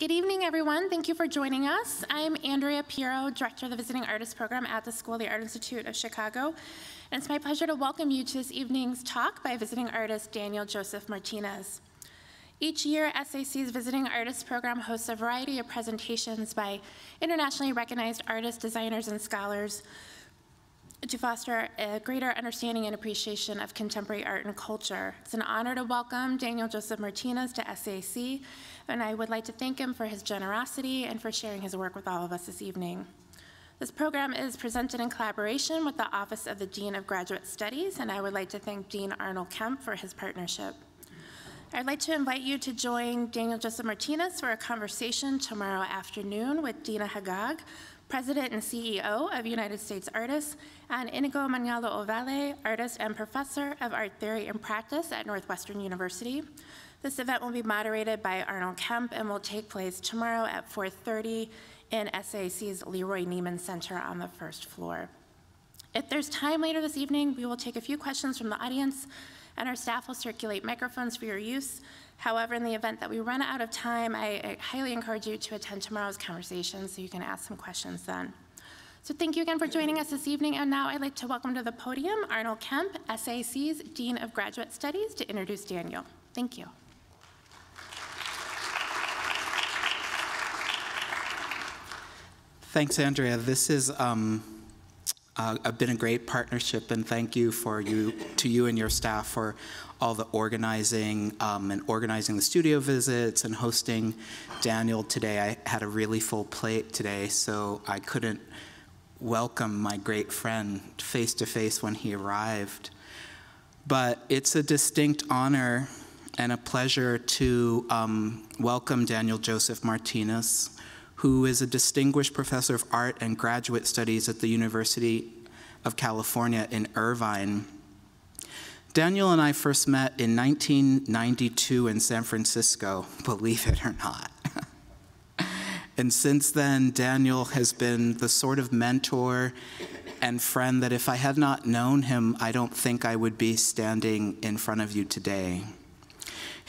Good evening, everyone. Thank you for joining us. I'm Andrea Piero, Director of the Visiting Artist Program at the School of the Art Institute of Chicago. And it's my pleasure to welcome you to this evening's talk by visiting artist Daniel Joseph Martinez. Each year, SAIC's Visiting Artists Program hosts a variety of presentations by internationally recognized artists, designers, and scholars to foster a greater understanding and appreciation of contemporary art and culture. It's an honor to welcome Daniel Joseph Martinez to SAC, and I would like to thank him for his generosity and for sharing his work with all of us this evening. This program is presented in collaboration with the Office of the Dean of Graduate Studies, and I would like to thank Dean Arnold Kemp for his partnership. I'd like to invite you to join Daniel Joseph Martinez for a conversation tomorrow afternoon with Deana Haggag, President and CEO of United States Artists, and Inigo Manglano Ovalle, Artist and Professor of Art Theory and Practice at Northwestern University. This event will be moderated by Arnold Kemp and will take place tomorrow at 4.30 in SAIC's Leroy Neiman Center on the first floor. If there's time later this evening, we will take a few questions from the audience and our staff will circulate microphones for your use. However, in the event that we run out of time, I highly encourage you to attend tomorrow's conversation so you can ask some questions then. So thank you again for joining us this evening. And now I'd like to welcome to the podium Arnold Kemp, SAIC's Dean of Graduate Studies, to introduce Daniel. Thank you. Thanks, Andrea. This is um, uh, been a great partnership, and thank you for you to you and your staff for all the organizing um, and organizing the studio visits and hosting Daniel today. I had a really full plate today, so I couldn't welcome my great friend face to face when he arrived. But it's a distinct honor and a pleasure to um, welcome Daniel Joseph Martinez who is a distinguished professor of art and graduate studies at the University of California in Irvine. Daniel and I first met in 1992 in San Francisco, believe it or not. and since then, Daniel has been the sort of mentor and friend that if I had not known him, I don't think I would be standing in front of you today.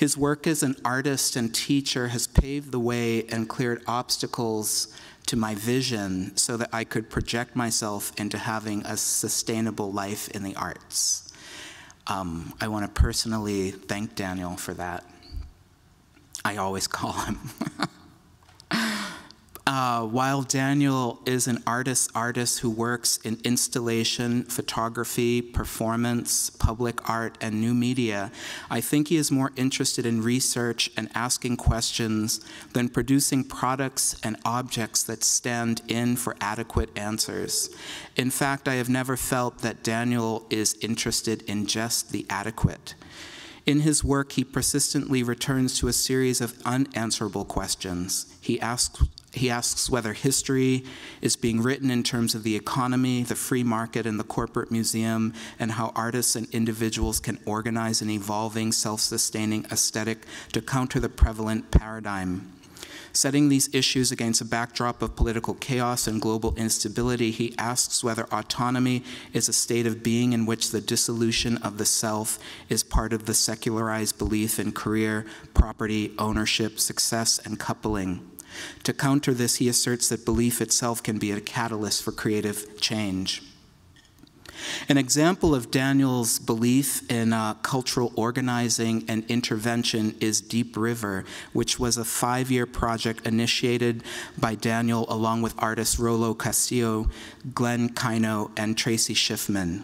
His work as an artist and teacher has paved the way and cleared obstacles to my vision so that I could project myself into having a sustainable life in the arts. Um, I want to personally thank Daniel for that. I always call him. Uh, while Daniel is an artist artist who works in installation, photography, performance, public art, and new media, I think he is more interested in research and asking questions than producing products and objects that stand in for adequate answers. In fact, I have never felt that Daniel is interested in just the adequate. In his work, he persistently returns to a series of unanswerable questions. He asks he asks whether history is being written in terms of the economy, the free market, and the corporate museum, and how artists and individuals can organize an evolving, self-sustaining aesthetic to counter the prevalent paradigm. Setting these issues against a backdrop of political chaos and global instability, he asks whether autonomy is a state of being in which the dissolution of the self is part of the secularized belief in career, property, ownership, success, and coupling. To counter this, he asserts that belief itself can be a catalyst for creative change. An example of Daniel's belief in uh, cultural organizing and intervention is Deep River, which was a five-year project initiated by Daniel along with artists Rolo Castillo, Glenn Kaino, and Tracey Shiffman.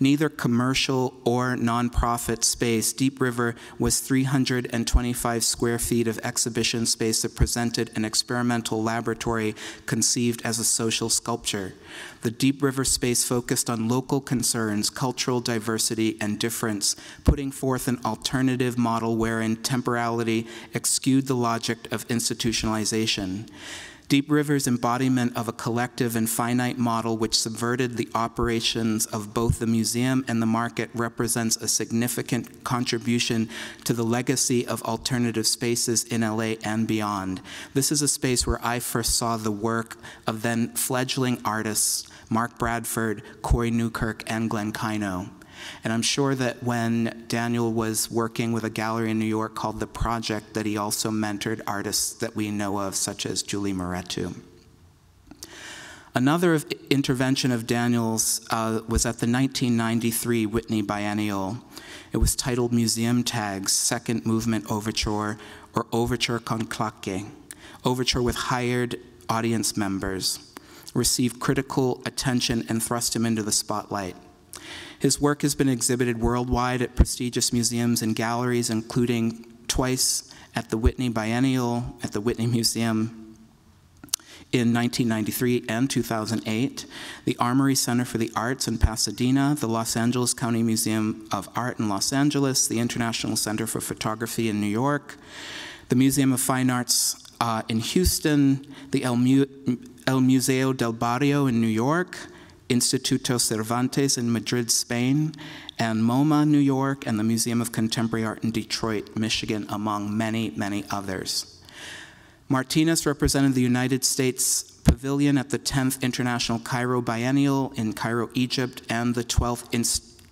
Neither commercial or nonprofit space, Deep River was 325 square feet of exhibition space that presented an experimental laboratory conceived as a social sculpture. The Deep River space focused on local concerns, cultural diversity, and difference, putting forth an alternative model wherein temporality excused the logic of institutionalization. Deep River's embodiment of a collective and finite model which subverted the operations of both the museum and the market represents a significant contribution to the legacy of alternative spaces in LA and beyond. This is a space where I first saw the work of then fledgling artists Mark Bradford, Kori Newkirk, and Glenn Kaino. And I'm sure that when Daniel was working with a gallery in New York called The Project, that he also mentored artists that we know of, such as Julie Mehretu. Another intervention of Daniel's uh, was at the 1993 Whitney Biennial. It was titled Museum Tags, Second Movement Overture, or Overture con claque, overture with hired audience members, received critical attention and thrust him into the spotlight. His work has been exhibited worldwide at prestigious museums and galleries, including twice at the Whitney Biennial, at the Whitney Museum, in 1993 and 2008, the Armory Center for the Arts in Pasadena, the Los Angeles County Museum of Art in Los Angeles, the International Center for Photography in New York, the Museum of Fine Arts uh, in Houston, the El, Mu El Museo del Barrio in New York, Instituto Cervantes in Madrid, Spain, and MoMA, New York, and the Museum of Contemporary Art in Detroit, Michigan, among many, many others. Martinez represented the United States Pavilion at the 10th International Cairo Biennial in Cairo, Egypt, and the 12th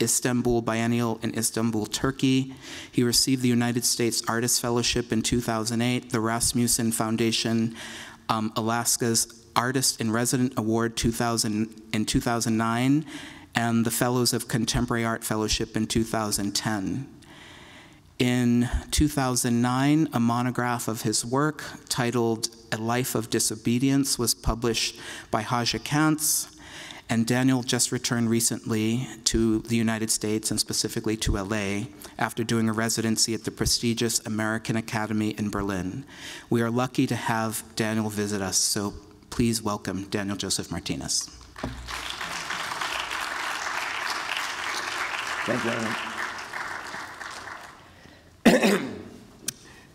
Istanbul Biennial in Istanbul, Turkey. He received the United States Artist Fellowship in 2008, the Rasmuson Foundation um, Alaska's Artist in Resident Award 2000, in 2009, and the Fellows of Contemporary Art Fellowship in 2010. In 2009, a monograph of his work titled A Life of Disobedience was published by Hatje Cantz, and Daniel just returned recently to the United States and specifically to LA after doing a residency at the prestigious American Academy in Berlin. We are lucky to have Daniel visit us, so please welcome Daniel Joseph Martinez. Thank you.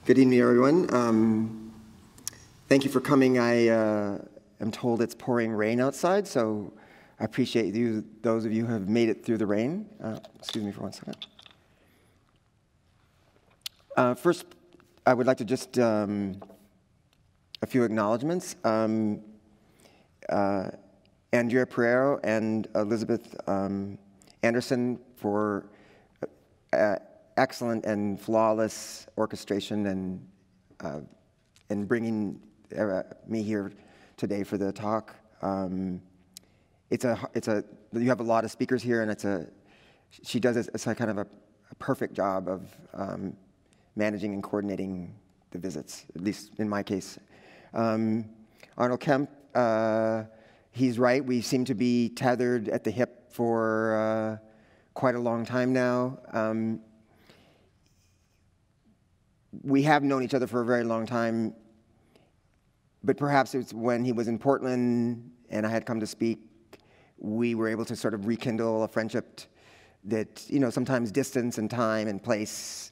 Good evening, everyone. Um, thank you for coming. I uh, am told it's pouring rain outside, so I appreciate you, those of you who have made it through the rain. Uh, excuse me for one second. Uh, first, I would like to just um, a few acknowledgments. Um, uh, Andrea Pereiro and Elizabeth um, Anderson for uh, excellent and flawless orchestration and, uh, and bringing uh, me here today for the talk. Um, it's a, it's a, you have a lot of speakers here and it's a, she does a, it's a kind of a, a perfect job of um, managing and coordinating the visits, at least in my case. Um, Arnold Kemp, uh, he's right. We seem to be tethered at the hip for uh, quite a long time now. Um, we have known each other for a very long time, but perhaps it's when he was in Portland and I had come to speak, we were able to sort of rekindle a friendship that, you know, sometimes distance and time and place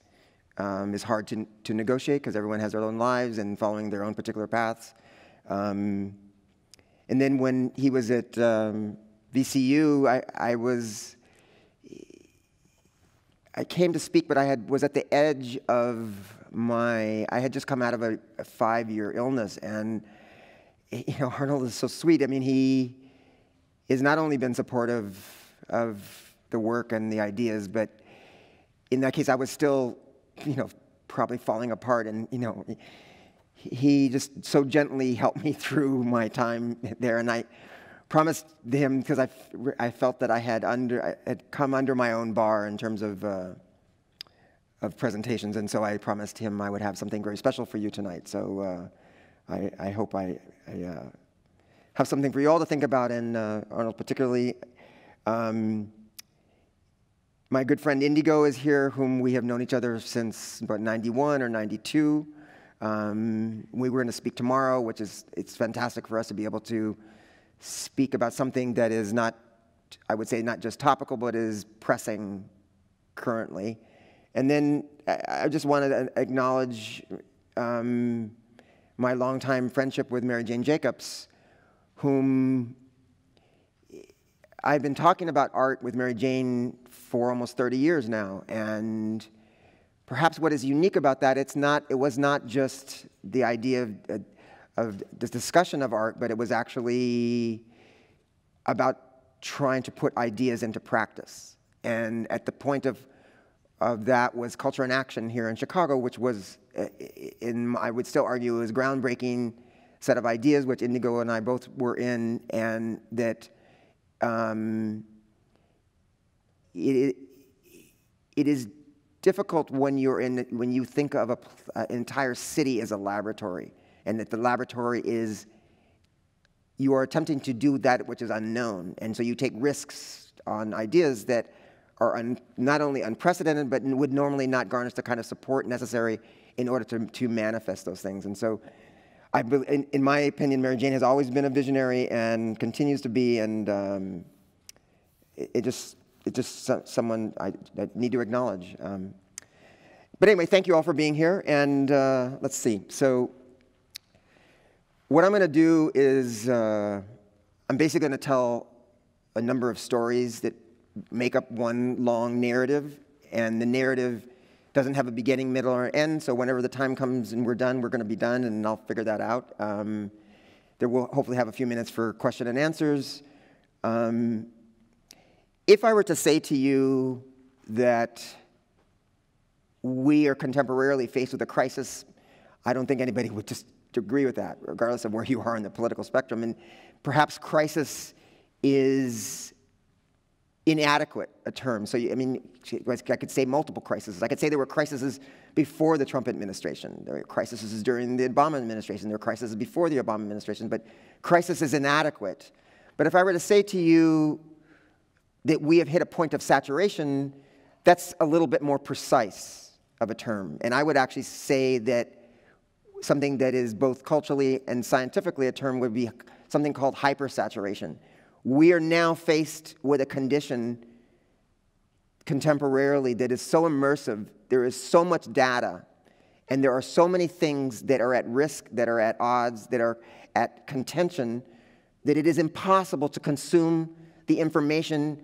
um, is hard to, to negotiate because everyone has their own lives and following their own particular paths. Um, and then when he was at um, VCU, I, I was I came to speak, but I had was at the edge of my. I had just come out of a, a five-year illness, and you know Arnold is so sweet. I mean, he has not only been supportive of the work and the ideas, but in that case, I was still, you know, probably falling apart, and you know, he just so gently helped me through my time there, and I promised him because I, I felt that I had under I had come under my own bar in terms of uh, of presentations, and so I promised him I would have something very special for you tonight. So uh, I, I, hope I, I uh, have something for you all to think about, and uh, Arnold particularly. Um, my good friend Inigo is here, whom we have known each other since about 91 or 92. Um, we were going to speak tomorrow, which is it's fantastic for us to be able to speak about something that is not, I would say, not just topical, but is pressing currently. And then I just want to acknowledge um, my longtime friendship with Mary Jane Jacobs, whom I've been talking about art with Mary Jane for almost 30 years now. And perhaps what is unique about that, it's not, it was not just the idea of, of the discussion of art, but it was actually about trying to put ideas into practice. And at the point of, of that was Culture in Action here in Chicago, which was, uh, in, I would still argue, was groundbreaking set of ideas, which Inigo and I both were in, and that um, it, it is difficult when you're in when you think of a, an entire city as a laboratory, and that the laboratory is you are attempting to do that which is unknown, and so you take risks on ideas that are un, not only unprecedented, but would normally not garnish the kind of support necessary in order to, to manifest those things. And so I, in, in, my opinion, Mary Jane has always been a visionary and continues to be, and um, it, it, just it's just so, someone I, I, need to acknowledge. Um, but anyway, thank you all for being here, and uh, let's see. So, what I'm going to do is uh, I'm basically going to tell a number of stories that make up one long narrative, and the narrative doesn't have a beginning, middle, or end. So whenever the time comes and we're done, we're going to be done, and I'll figure that out. Um, there will hopefully have a few minutes for question and answers. Um, if I were to say to you that we are contemporarily faced with a crisis, I don't think anybody would just agree with that, regardless of where you are in the political spectrum. And perhaps crisis is inadequate a term. So, I mean, I could say multiple crises. I could say there were crises before the Trump administration. There were crises during the Obama administration. There were crises before the Obama administration. But crisis is inadequate. But if I were to say to you that we have hit a point of saturation, that's a little bit more precise of a term. And I would actually say that something that is both culturally and scientifically a term would be something called hypersaturation we are now faced with a condition contemporarily that is so immersive, there is so much data, and there are so many things that are at risk, that are at odds, that are at contention, that it is impossible to consume the information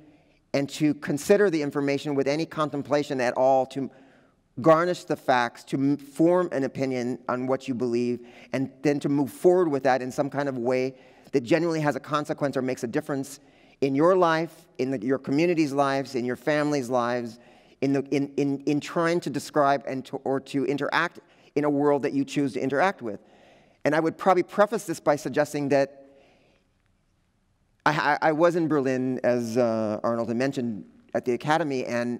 and to consider the information with any contemplation at all, to garnish the facts, to form an opinion on what you believe, and then to move forward with that in some kind of way that genuinely has a consequence or makes a difference in your life, in the, your community's lives, in your family's lives, in, the, in, in, in trying to describe and to, or to interact in a world that you choose to interact with. And I would probably preface this by suggesting that I, I was in Berlin, as uh, Arnold had mentioned, at the academy, and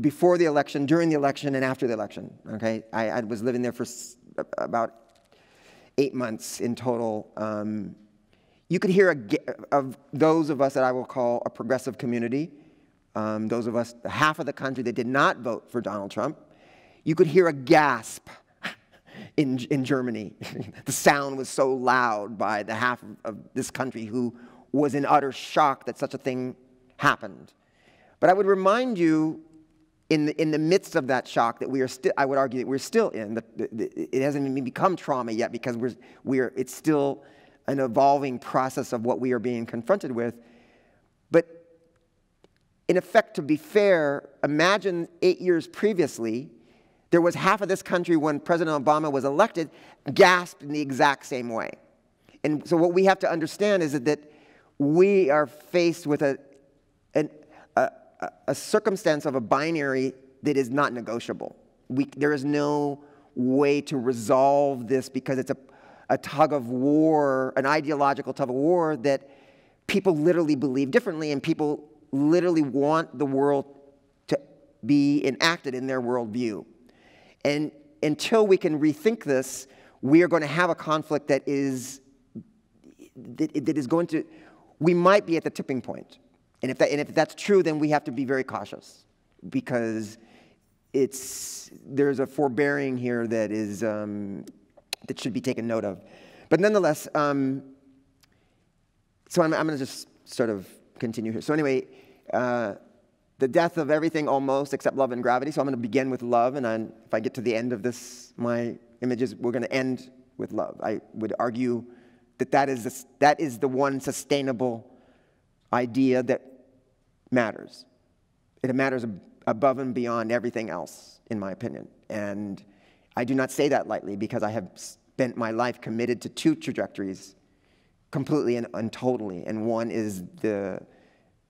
before the election, during the election, and after the election. Okay, I, I was living there for about eight months in total. Um, you could hear a, of those of us that I will call a progressive community, um, those of us, half of the country that did not vote for Donald Trump, you could hear a gasp in, in Germany. the sound was so loud by the half of, of this country who was in utter shock that such a thing happened. But I would remind you in the, in the midst of that shock that we are still, I would argue that we're still in. The, the, it hasn't even become trauma yet because we're, we're, it's still an evolving process of what we are being confronted with. But in effect, to be fair, imagine eight years previously, there was half of this country when President Obama was elected gasped in the exact same way. And so what we have to understand is that, that we are faced with a, an, a, circumstance of a binary that is not negotiable. We, there is no way to resolve this because it's a, a tug of war, an ideological tug of war that people literally believe differently and people literally want the world to be enacted in their worldview. And until we can rethink this, we are going to have a conflict that is, that, that is going to, we might be at the tipping point. And if, that, and if that's true, then we have to be very cautious because it's, there's a forbearing here that, is, um, that should be taken note of. But nonetheless, um, so I'm, I'm going to just sort of continue here. So, anyway, uh, the death of everything almost except love and gravity. So, I'm going to begin with love, and then if I get to the end of this, my images, we're going to end with love. I would argue that that is, that is the one sustainable idea that matters. It matters above and beyond everything else, in my opinion. And I do not say that lightly because I have spent my life committed to two trajectories completely and, and totally. And one is the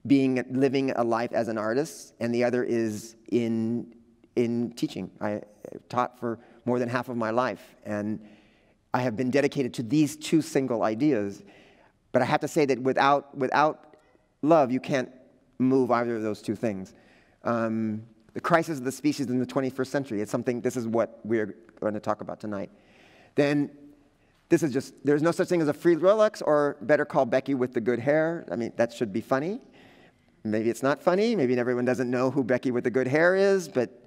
being living a life as an artist, and the other is in in teaching. I taught for more than half of my life, and I have been dedicated to these two single ideas. But I have to say that without without love, you can't move either of those two things. Um, the crisis of the species in the 21st century. It's something. This is what we're going to talk about tonight. Then this is just, there's no such thing as a free Rolex or better call Becky with the good hair. I mean, that should be funny. Maybe it's not funny. Maybe everyone doesn't know who Becky with the good hair is, but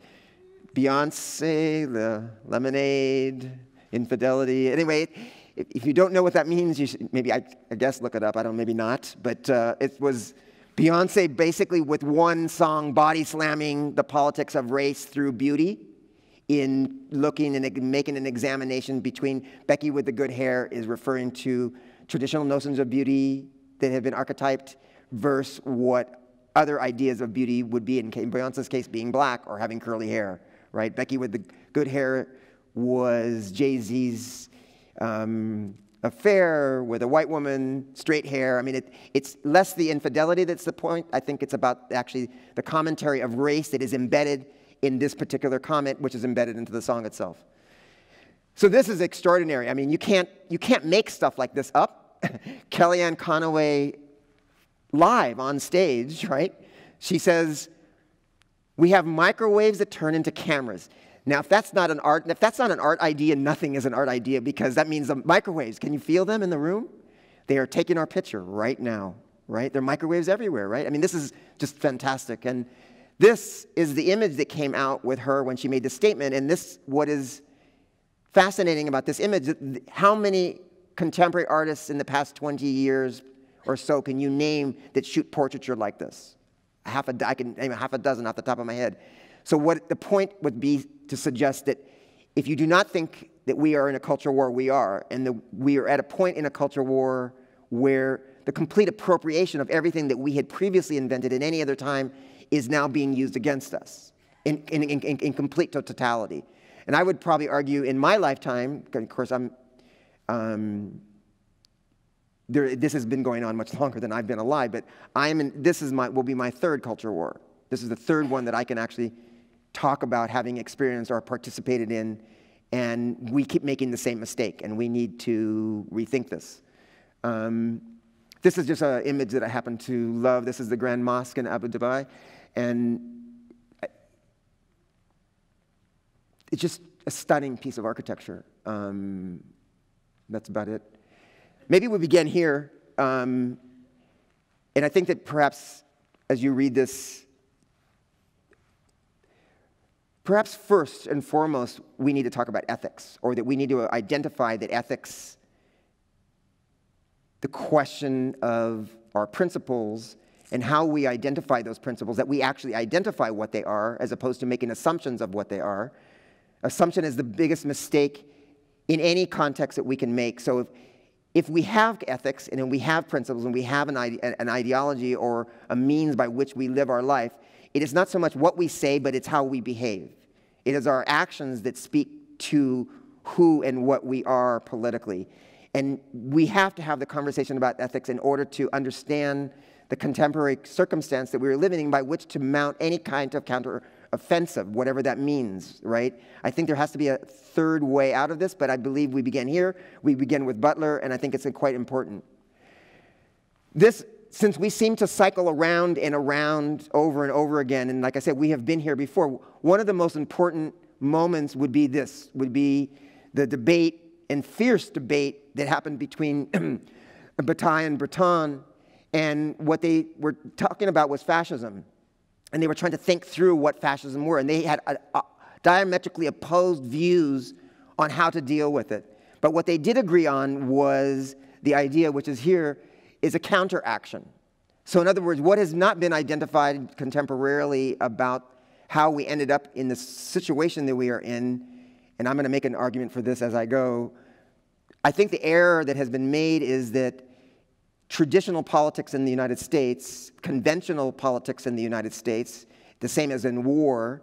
Beyonce, the lemonade, infidelity. Anyway, if, you don't know what that means, you should maybe, I, I guess, look it up. I don't, maybe not. But uh, it was Beyonce basically with one song body slamming the politics of race through beauty in looking and making an examination between Becky with the good hair is referring to traditional notions of beauty that have been archetyped versus what other ideas of beauty would be in Beyonce's case being black or having curly hair, right? Becky with the good hair was Jay-Z's um, affair with a white woman, straight hair. I mean, it, it's less the infidelity that's the point. I think it's about actually the commentary of race that is embedded in this particular comment, which is embedded into the song itself. So this is extraordinary. I mean, you can't, you can't make stuff like this up. Kellyanne Conway live on stage, right? She says, we have microwaves that turn into cameras. Now, if that's not an art, if that's not an art idea, nothing is an art idea because that means the microwaves. Can you feel them in the room? They are taking our picture right now, right? There are microwaves everywhere, right? I mean, this is just fantastic. And this is the image that came out with her when she made the statement. And this, what is fascinating about this image, how many contemporary artists in the past 20 years or so can you name that shoot portraiture like this? Half a, I can name half a dozen off the top of my head. So what the point would be to suggest that if you do not think that we are in a culture war, we are, and the, we are at a point in a culture war where the complete appropriation of everything that we had previously invented in any other time is now being used against us in, in, in, in complete totality. And I would probably argue in my lifetime, of course, I'm, um, there, this has been going on much longer than I've been alive, but I am in, this is my, will be my third culture war. This is the third one that I can actually talk about having experienced or participated in, and we keep making the same mistake, and we need to rethink this. Um, this is just an image that I happen to love. This is the Grand Mosque in Abu Dhabi. And it's just a stunning piece of architecture. Um, that's about it. Maybe we begin here. Um, and I think that perhaps as you read this, perhaps first and foremost, we need to talk about ethics, or that we need to identify that ethics, the question of our principles, and how we identify those principles, that we actually identify what they are as opposed to making assumptions of what they are. Assumption is the biggest mistake in any context that we can make. So if, if we have ethics and we have principles and we have an, ide an ideology or a means by which we live our life, it is not so much what we say, but it's how we behave. It is our actions that speak to who and what we are politically. And we have to have the conversation about ethics in order to understand the contemporary circumstance that we are living in by which to mount any kind of counter offensive, whatever that means, right? I think there has to be a third way out of this, but I believe we begin here. We begin with Butler, and I think it's quite important. This, since we seem to cycle around and around over and over again, and like I said, we have been here before, one of the most important moments would be this, would be the debate and fierce debate that happened between Bataille and Breton and what they were talking about was fascism. And they were trying to think through what fascism were. And they had a, a, diametrically opposed views on how to deal with it. But what they did agree on was the idea, which is here, is a counteraction. So, in other words, what has not been identified contemporarily about how we ended up in the situation that we are in, and I'm going to make an argument for this as I go. I think the error that has been made is that traditional politics in the United States, conventional politics in the United States, the same as in war,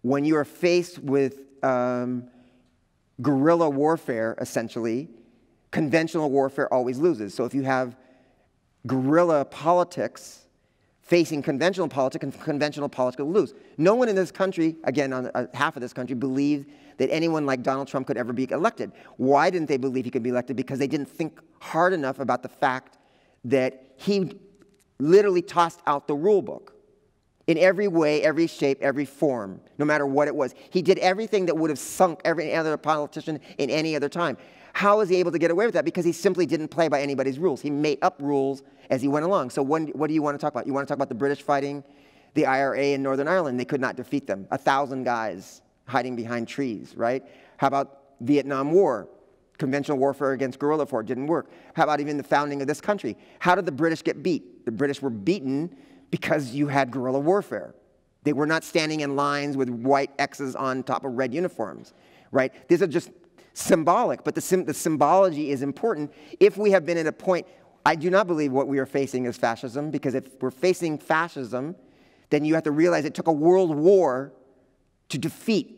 when you are faced with um, guerrilla warfare, essentially, conventional warfare always loses. So if you have guerrilla politics facing conventional politics and conventional politics political lose. No one in this country, again, on uh, half of this country, believed that anyone like Donald Trump could ever be elected. Why didn't they believe he could be elected? Because they didn't think hard enough about the fact that he literally tossed out the rule book in every way, every shape, every form, no matter what it was. He did everything that would have sunk every other politician in any other time. How was he able to get away with that? Because he simply didn't play by anybody's rules. He made up rules as he went along. So when, what do you want to talk about? You want to talk about the British fighting the IRA in Northern Ireland? They could not defeat them. A thousand guys hiding behind trees, right? How about Vietnam War? Conventional warfare against guerrilla warfare didn't work. How about even the founding of this country? How did the British get beat? The British were beaten because you had guerrilla warfare. They were not standing in lines with white X's on top of red uniforms, right? These are just symbolic, but the, the symbology is important. If we have been at a point, I do not believe what we are facing is fascism, because if we're facing fascism, then you have to realize it took a world war to defeat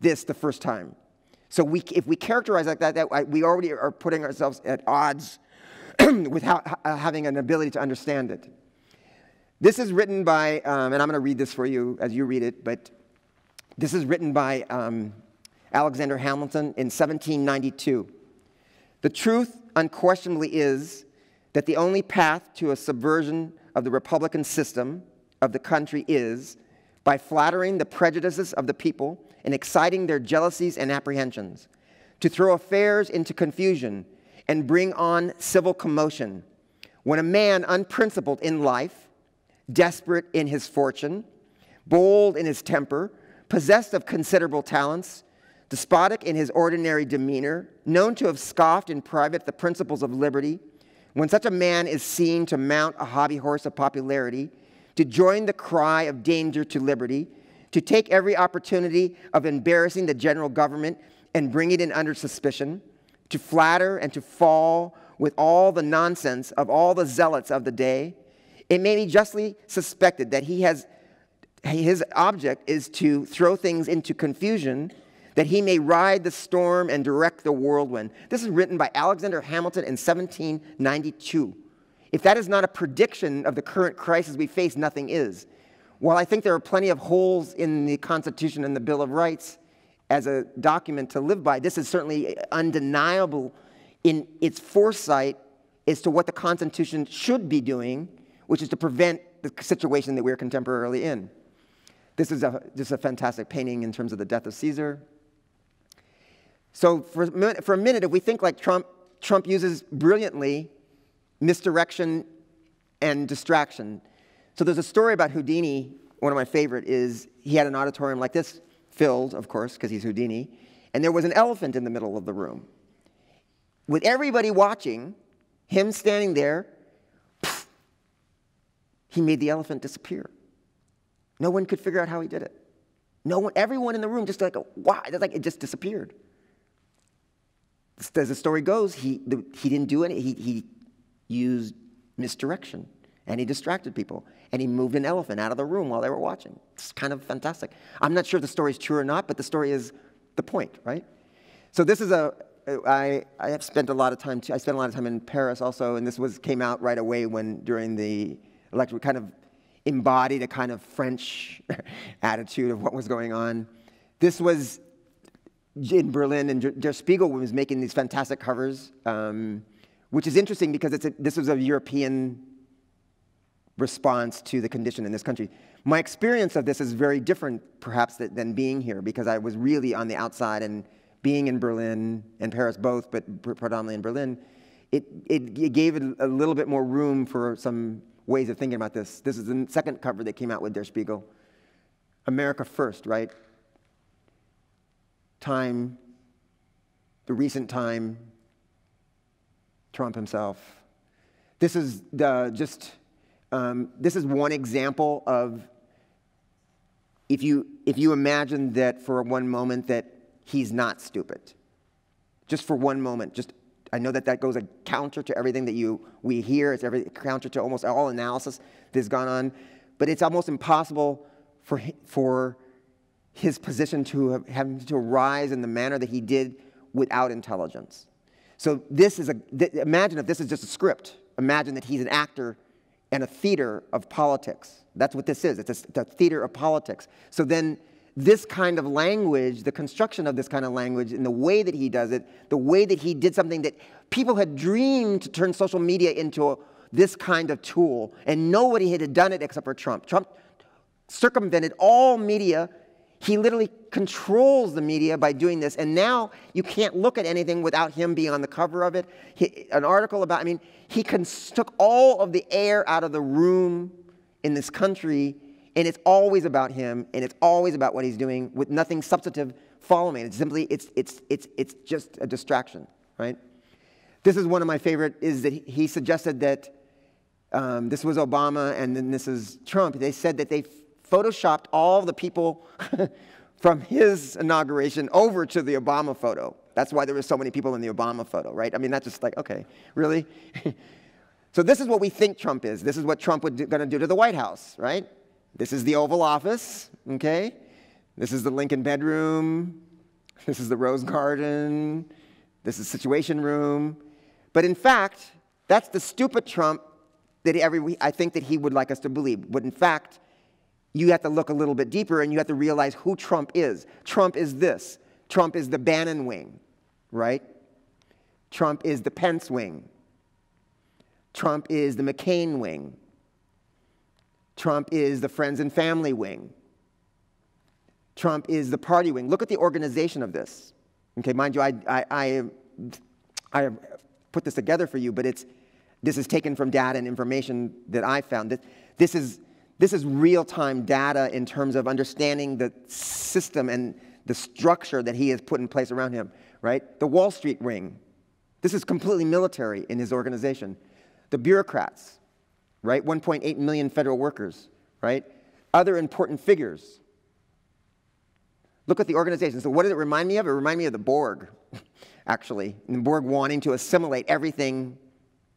this the first time. So we, if we characterize like that, that we already are putting ourselves at odds with how, having an ability to understand it. This is written by, um, and I'm going to read this for you as you read it, but this is written by um, Alexander Hamilton in 1792. The truth, unquestionably, is that the only path to a subversion of the Republican system of the country is by flattering the prejudices of the people and exciting their jealousies and apprehensions, to throw affairs into confusion and bring on civil commotion. When a man unprincipled in life, desperate in his fortune, bold in his temper, possessed of considerable talents, despotic in his ordinary demeanor, known to have scoffed in private the principles of liberty, when such a man is seen to mount a hobby horse of popularity, to join the cry of danger to liberty, to take every opportunity of embarrassing the general government and bringing it under suspicion, to flatter and to fall with all the nonsense of all the zealots of the day, it may be justly suspected that he has, his object is to throw things into confusion that he may ride the storm and direct the whirlwind. This is written by Alexander Hamilton in 1792. If that is not a prediction of the current crisis we face, nothing is. While I think there are plenty of holes in the Constitution and the Bill of Rights as a document to live by, this is certainly undeniable in its foresight as to what the Constitution should be doing, which is to prevent the situation that we're contemporarily in. This is a, just a fantastic painting in terms of the death of Caesar. So for, for a minute, if we think like Trump, Trump uses brilliantly misdirection and distraction. So there's a story about Houdini, one of my favorite, is he had an auditorium like this, filled, of course, because he's Houdini, and there was an elephant in the middle of the room. With everybody watching, him standing there, he made the elephant disappear. No one could figure out how he did it. No one, everyone in the room just like, wow, like it just disappeared as the story goes, he, the, he didn't do any, he, he used misdirection and he distracted people and he moved an elephant out of the room while they were watching. It's kind of fantastic. I'm not sure if the story is true or not, but the story is the point, right? So this is a, I, I have spent a lot of time, I spent a lot of time in Paris also, and this was, came out right away when, during the election, we kind of embodied a kind of French attitude of what was going on. This was in Berlin, and Der Spiegel was making these fantastic covers, um, which is interesting because a, this was a European response to the condition in this country. My experience of this is very different, perhaps, than being here because I was really on the outside and being in Berlin and Paris both, but predominantly in Berlin. It, it, it gave it a little bit more room for some ways of thinking about this. This is the second cover that came out with Der Spiegel. America first, right? Time, the recent time, Trump himself. This is the, just um, this is one example of if you if you imagine that for one moment that he's not stupid, just for one moment, just I know that that goes a counter to everything that you we hear. It's every counter to almost all analysis that's gone on, but it's almost impossible for for his position to have, him to rise in the manner that he did without intelligence. So this is a, th- imagine if this is just a script. Imagine that he's an actor and a theater of politics. That's what this is. It's a, a theater of politics. So then, this kind of language, the construction of this kind of language, and the way that he does it, the way that he did something that people had dreamed to turn social media into a, this kind of tool, and nobody had done it except for Trump. Trump circumvented all media. He literally controls the media by doing this, and now you can't look at anything without him being on the cover of it. He, an article about, I mean, he took all of the air out of the room in this country, and it's always about him, and it's always about what he's doing with nothing substantive following. It's simply, it's, it's, it's, it's just a distraction, right? This is one of my favorite, is that he suggested that um, this was Obama and then this is Trump. They said that they photoshopped all the people from his inauguration over to the Obama photo. That's why there were so many people in the Obama photo, right? I mean, that's just like, okay, really? so this is what we think Trump is. This is what Trump was going to do to the White House, right? This is the Oval Office, okay? This is the Lincoln bedroom. This is the Rose Garden. This is Situation Room. But in fact, that's the stupid Trump that every, I think that he would like us to believe. But in fact, you have to look a little bit deeper and you have to realize who Trump is. Trump is this. Trump is the Bannon wing, right? Trump is the Pence wing. Trump is the McCain wing. Trump is the friends and family wing. Trump is the party wing. Look at the organization of this. Okay, mind you, I, I, I, I put this together for you, but it's this is taken from data and information that I found. This is, this is real time data in terms of understanding the system and the structure that he has put in place around him, right? The Wall Street ring. This is completely military in his organization. The bureaucrats, right? 1.8 million federal workers, right? Other important figures. Look at the organization. So, what does it remind me of? It reminds me of the Borg, actually. And the Borg wanting to assimilate everything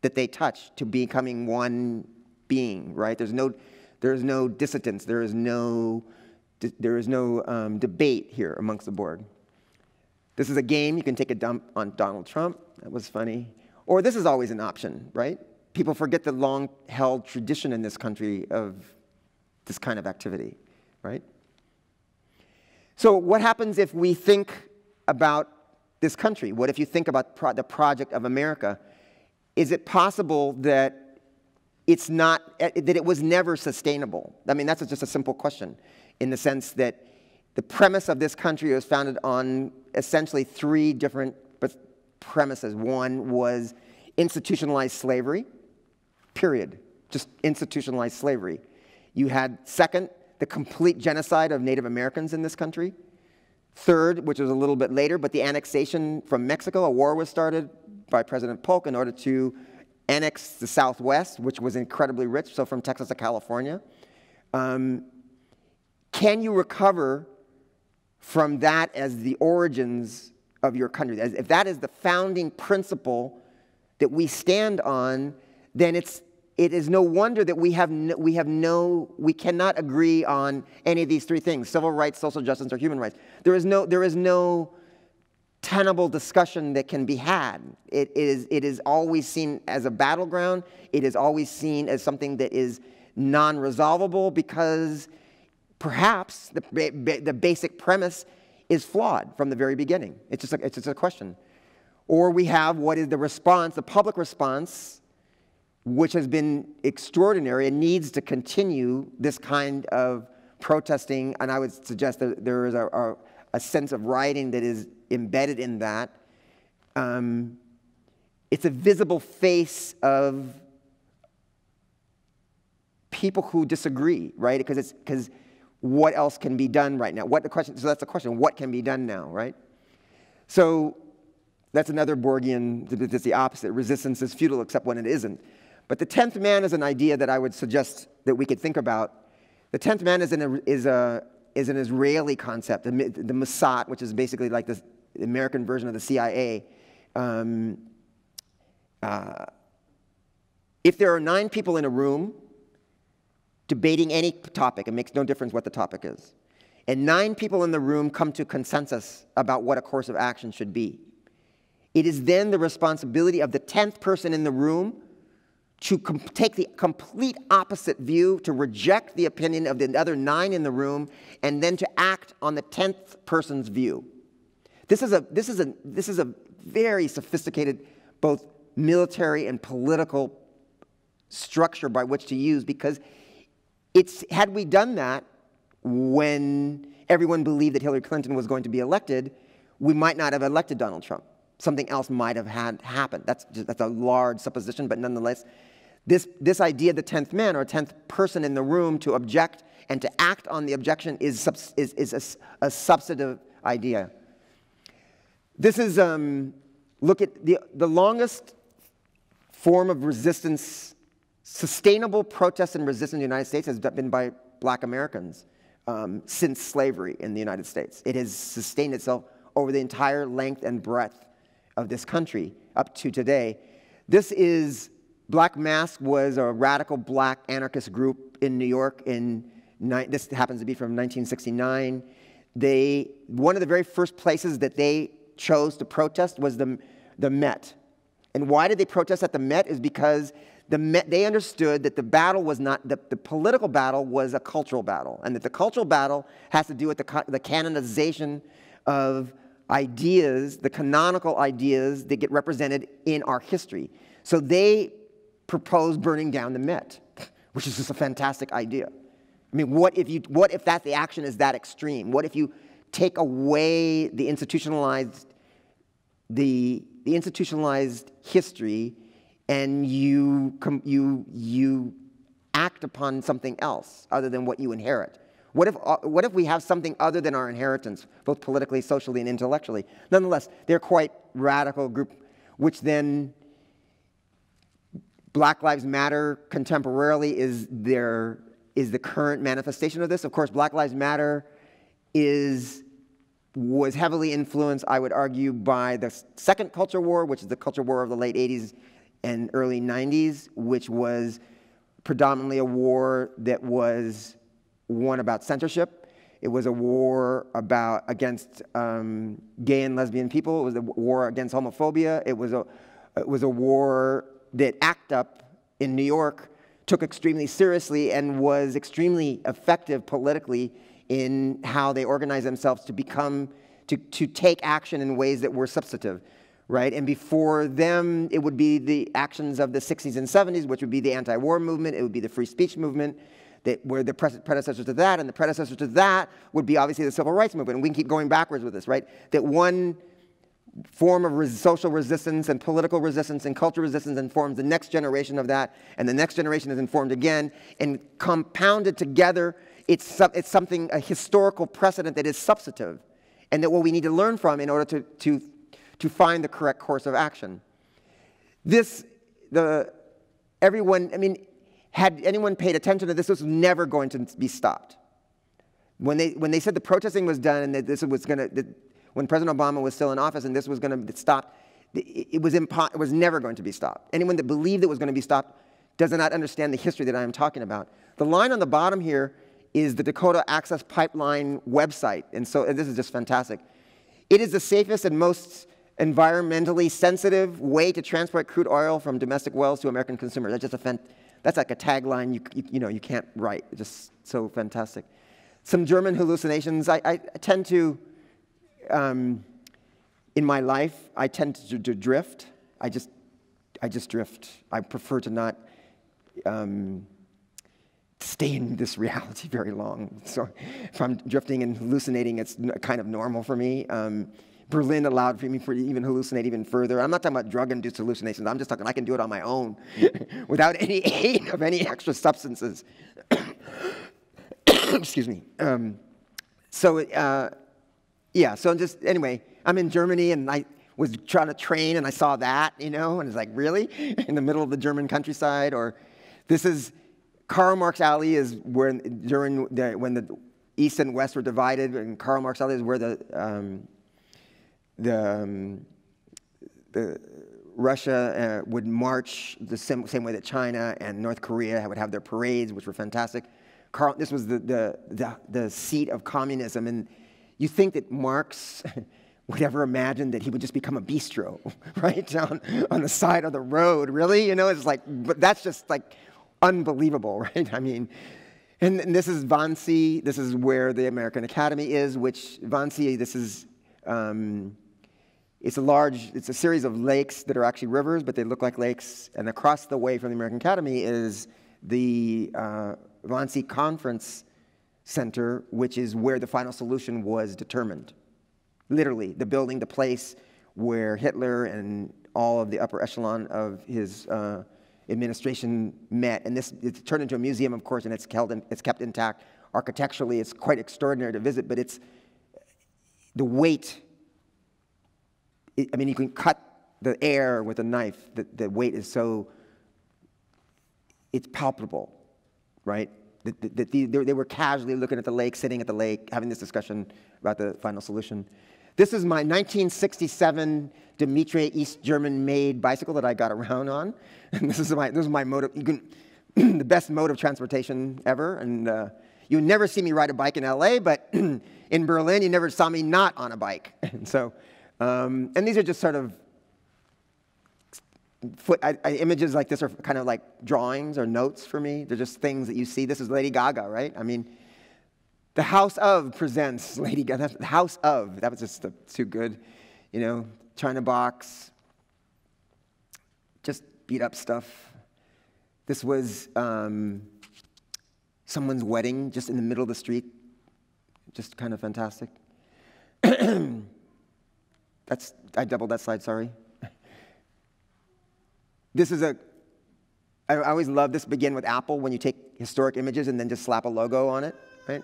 that they touch to becoming one being, right? There's no, there is no dissidence. There is no, there is no um, debate here amongst the Borg. This is a game. You can take a dump on Donald Trump. That was funny. Or this is always an option, right? People forget the long held tradition in this country of this kind of activity, right? So, what happens if we think about this country? What if you think about pro the project of America? is it possible that it's not, eh, that it was never sustainable? I mean, that's just a simple question in the sense that the premise of this country was founded on essentially three different premises. One was institutionalized slavery, period, just institutionalized slavery. You had, second, the complete genocide of Native Americans in this country. Third, which was a little bit later, but the annexation from Mexico, a war was started by President Polk in order to annex the Southwest, which was incredibly rich, so from Texas to California. Um, can you recover from that as the origins of your country? As, if that is the founding principle that we stand on, then it's, it is no wonder that we have, no, we have no, we cannot agree on any of these three things, civil rights, social justice, or human rights. There is no, there is no tenable discussion that can be had. It is, it is always seen as a battleground. It is always seen as something that is non-resolvable because perhaps the, the basic premise is flawed from the very beginning. It's just, a, it's just a question. Or we have what is the response, the public response, which has been extraordinary and needs to continue this kind of protesting. And I would suggest that there is a, a, a sense of rioting that is embedded in that. Um, it's a visible face of people who disagree, right? Because it's because what else can be done right now? What the question? So that's the question. What can be done now, right? So that's another Borgian. That's the opposite. Resistance is futile except when it isn't. But the tenth man is an idea that I would suggest that we could think about. The tenth man is an, is a, is an Israeli concept, the, the Mossad, which is basically like the American version of the CIA. Um, uh, if there are nine people in a room debating any topic, it makes no difference what the topic is, and nine people in the room come to consensus about what a course of action should be, it is then the responsibility of the tenth person in the room to take the complete opposite view, to reject the opinion of the other nine in the room, and then to act on the 10th person's view. This is a, this is a, this is a very sophisticated, both military and political structure by which to use because it's, had we done that when everyone believed that Hillary Clinton was going to be elected, we might not have elected Donald Trump. Something else might have had happened. That's, just, that's a large supposition, but nonetheless, this, this idea, of the 10th man or 10th person in the room to object and to act on the objection is, is, is a, a substantive idea. This is, um, look at the, the longest form of resistance, sustainable protest and resistance in the United States has been by black Americans um, since slavery in the United States. It has sustained itself over the entire length and breadth of this country up to today. This is, Black Mask was a radical black anarchist group in New York in, this happens to be from 1969. They, one of the very first places that they chose to protest was the, the Met. And why did they protest at the Met is because the Met, they understood that the battle was not, the, the political battle was a cultural battle, and that the cultural battle has to do with the, the canonization of ideas, the canonical ideas that get represented in our history. So they proposed burning down the Met, which is just a fantastic idea. I mean, what if, you, what if that the action is that extreme? What if you take away the institutionalized, the, the institutionalized history and you, you, you act upon something else other than what you inherit? What if, uh, what if we have something other than our inheritance, both politically, socially, and intellectually? Nonetheless, they're quite radical group, which then Black Lives Matter contemporarily is, their, is the current manifestation of this. Of course, Black Lives Matter is, was heavily influenced, I would argue, by the Second Culture War, which is the culture war of the late 80s and early 90s, which was predominantly a war that was one about censorship. It was a war about against um, gay and lesbian people. It was a war against homophobia. It was a it was a war that ACT UP in New York took extremely seriously and was extremely effective politically in how they organize themselves to become to, to take action in ways that were substantive right? And before them, it would be the actions of the 60s and 70s, which would be the anti-war movement, it would be the free speech movement, that were the predecessors to that, and the predecessor to that would be obviously the civil rights movement. And we can keep going backwards with this, right? That one form of res social resistance and political resistance and cultural resistance informs the next generation of that, and the next generation is informed again, and compounded together, it's, it's something, a historical precedent that is substantive, and that what we need to learn from in order to, to to find the correct course of action. This, the, everyone, I mean, had anyone paid attention to this, this was never going to be stopped. When they, when they said the protesting was done and that this was going to, when President Obama was still in office and this was going to stop, it was, impo- it was never going to be stopped. Anyone that believed it was going to be stopped does not understand the history that I am talking about. The line on the bottom here is the Dakota Access Pipeline website. And so and this is just fantastic. It is the safest and most environmentally sensitive way to transport crude oil from domestic wells to American consumers. That's just a that's like a tagline you, you, you, know, you can't write. It's just so fantastic. Some German hallucinations. I, I tend to, um, in my life, I tend to, to, drift. I just, I just drift. I prefer to not um, stay in this reality very long. So if I'm drifting and hallucinating, it's kind of normal for me. Um, Berlin allowed for me to even hallucinate even further. I'm not talking about drug-induced hallucinations. I'm just talking I can do it on my own without any aid of any extra substances. Excuse me. Um, so, uh, yeah, so just, anyway, I'm in Germany and I was trying to train and I saw that, you know, and it's like, really? In the middle of the German countryside? Or this is, Karl Marx Alley is where, during the, when the East and West were divided, and Karl Marx Alley is where the um, the, um, the Russia uh, would march the same, same, way that China and North Korea would have their parades, which were fantastic. Karl, this was the, the, the, the, seat of communism. And you think that Marx would ever imagine that he would just become a bistro, right, down on the side of the road. Really? You know, it's like, but that's just like unbelievable, right? I mean, and, and this is Wannsee. This is where the American Academy is, which Wannsee, this is, um, it's a large, it's a series of lakes that are actually rivers, but they look like lakes. And across the way from the American Academy is the uh, Conference Center, which is where the final solution was determined. Literally, the building, the place where Hitler and all of the upper echelon of his uh, administration met. And this it's turned into a museum, of course, and it's, held in, it's kept intact. Architecturally, it's quite extraordinary to visit, but it's the weight. It, I mean, you can cut the air with a knife. The, the weight is so, it's palpable, right? That, that the, they were casually looking at the lake, sitting at the lake, having this discussion about the final solution. This is my 1967 Dimitri East German made bicycle that I got around on. And this is my, this is my mode of, you can, the best mode of transportation ever. And uh, you never see me ride a bike in LA, but in Berlin, you never saw me not on a bike. And so, um, and these are just sort of foot, I, I, images like this are kind of like drawings or notes for me. They're just things that you see. This is Lady Gaga, right? I mean, the House of presents Lady Gaga. The House of, that was just too good. You know, China box, just beat up stuff. This was um, someone's wedding just in the middle of the street. Just kind of fantastic. That's, I doubled that slide, sorry. This is a, I always love this begin with Apple when you take historic images and then just slap a logo on it, right?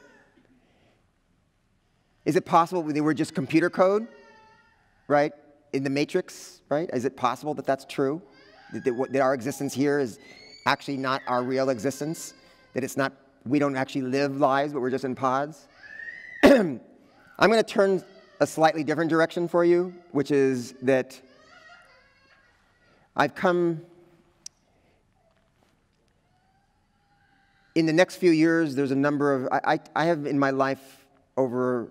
Is it possible they were just computer code, right? In the matrix, right? Is it possible that that's true? That, that, our existence here is actually not our real existence? That it's not, we don't actually live lives, but we're just in pods? I'm going to turn a slightly different direction for you, which is that I've come in the next few years, there's a number of, I, I, I have in my life over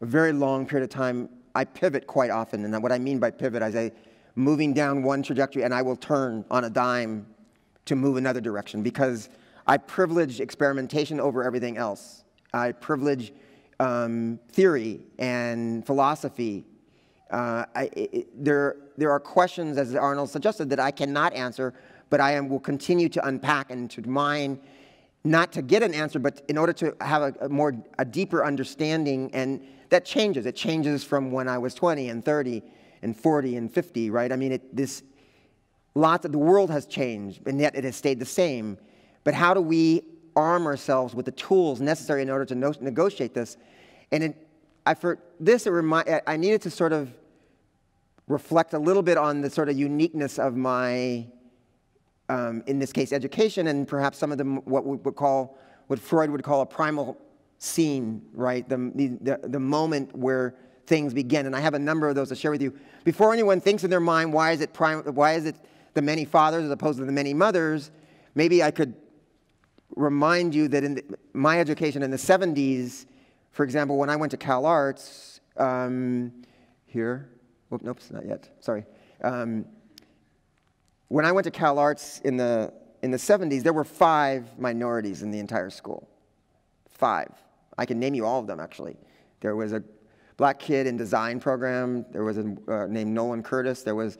a very long period of time, I pivot quite often. And what I mean by pivot is I moving down one trajectory and I will turn on a dime to move another direction because I privilege experimentation over everything else. I privilege um, theory and philosophy. Uh, I, it, there, there are questions, as Arnold suggested, that I cannot answer, but I am, will continue to unpack and to mine not to get an answer, but in order to have a, a, more, a deeper understanding. And that changes. It changes from when I was 20 and 30 and 40 and 50, right? I mean, it, this, lots of the world has changed, and yet it has stayed the same. But how do we arm ourselves with the tools necessary in order to no, negotiate this? And it, I, for this, it I needed to sort of reflect a little bit on the sort of uniqueness of my um, in this case, education, and perhaps some of them what we would call, what Freud would call a primal scene, right? The, the, the moment where things begin. And I have a number of those to share with you. Before anyone thinks in their mind, why is it, prim- why is it the many fathers as opposed to the many mothers, maybe I could remind you that in the, my education in the 70s, for example, when I went to Cal Arts, um, here, whoop, nope, not yet, sorry. Um, when I went to Cal Arts in the, in the 70s, there were five minorities in the entire school. Five. I can name you all of them, actually. There was a black kid in design program. There was a uh, named Nolan Curtis. There was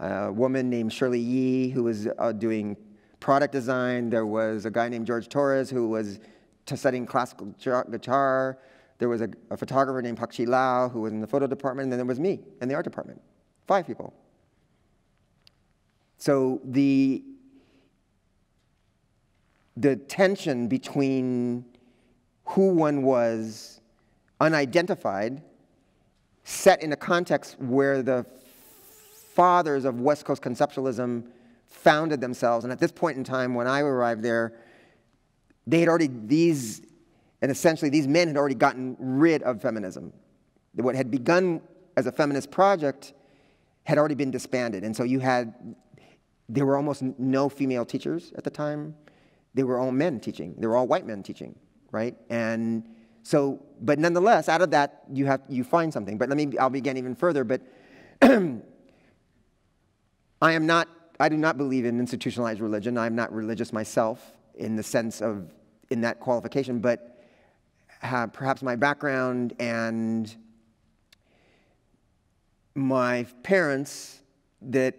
a woman named Shirley Yee who was uh, doing product design. There was a guy named George Torres who was studying classical guitar. There was a, a photographer named Pak Chi Lau who was in the photo department. And then there was me in the art department. Five people. So the, the tension between who one was unidentified, set in a context where the fathers of West Coast conceptualism founded themselves. And at this point in time, when I arrived there, they had already, these, and essentially these men had already gotten rid of feminism. What had begun as a feminist project had already been disbanded. And so you had there were almost no female teachers at the time. They were all men teaching. They were all white men teaching, right? And so, but nonetheless, out of that, you have you find something. But let me, I'll begin even further. But I am not, I do not believe in institutionalized religion. I'm not religious myself in the sense of in that qualification. But perhaps my background and my parents that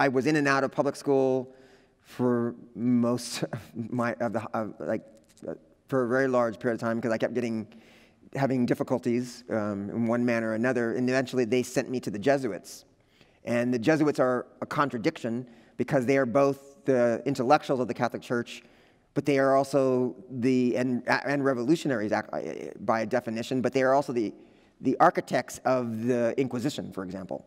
I was in and out of public school for most of my of the of like for a very large period of time because I kept getting having difficulties um, in one manner or another, and eventually they sent me to the Jesuits. And the Jesuits are a contradiction because they are both the intellectuals of the Catholic Church, but they are also the and, and revolutionaries by definition, but they are also the the architects of the Inquisition, for example.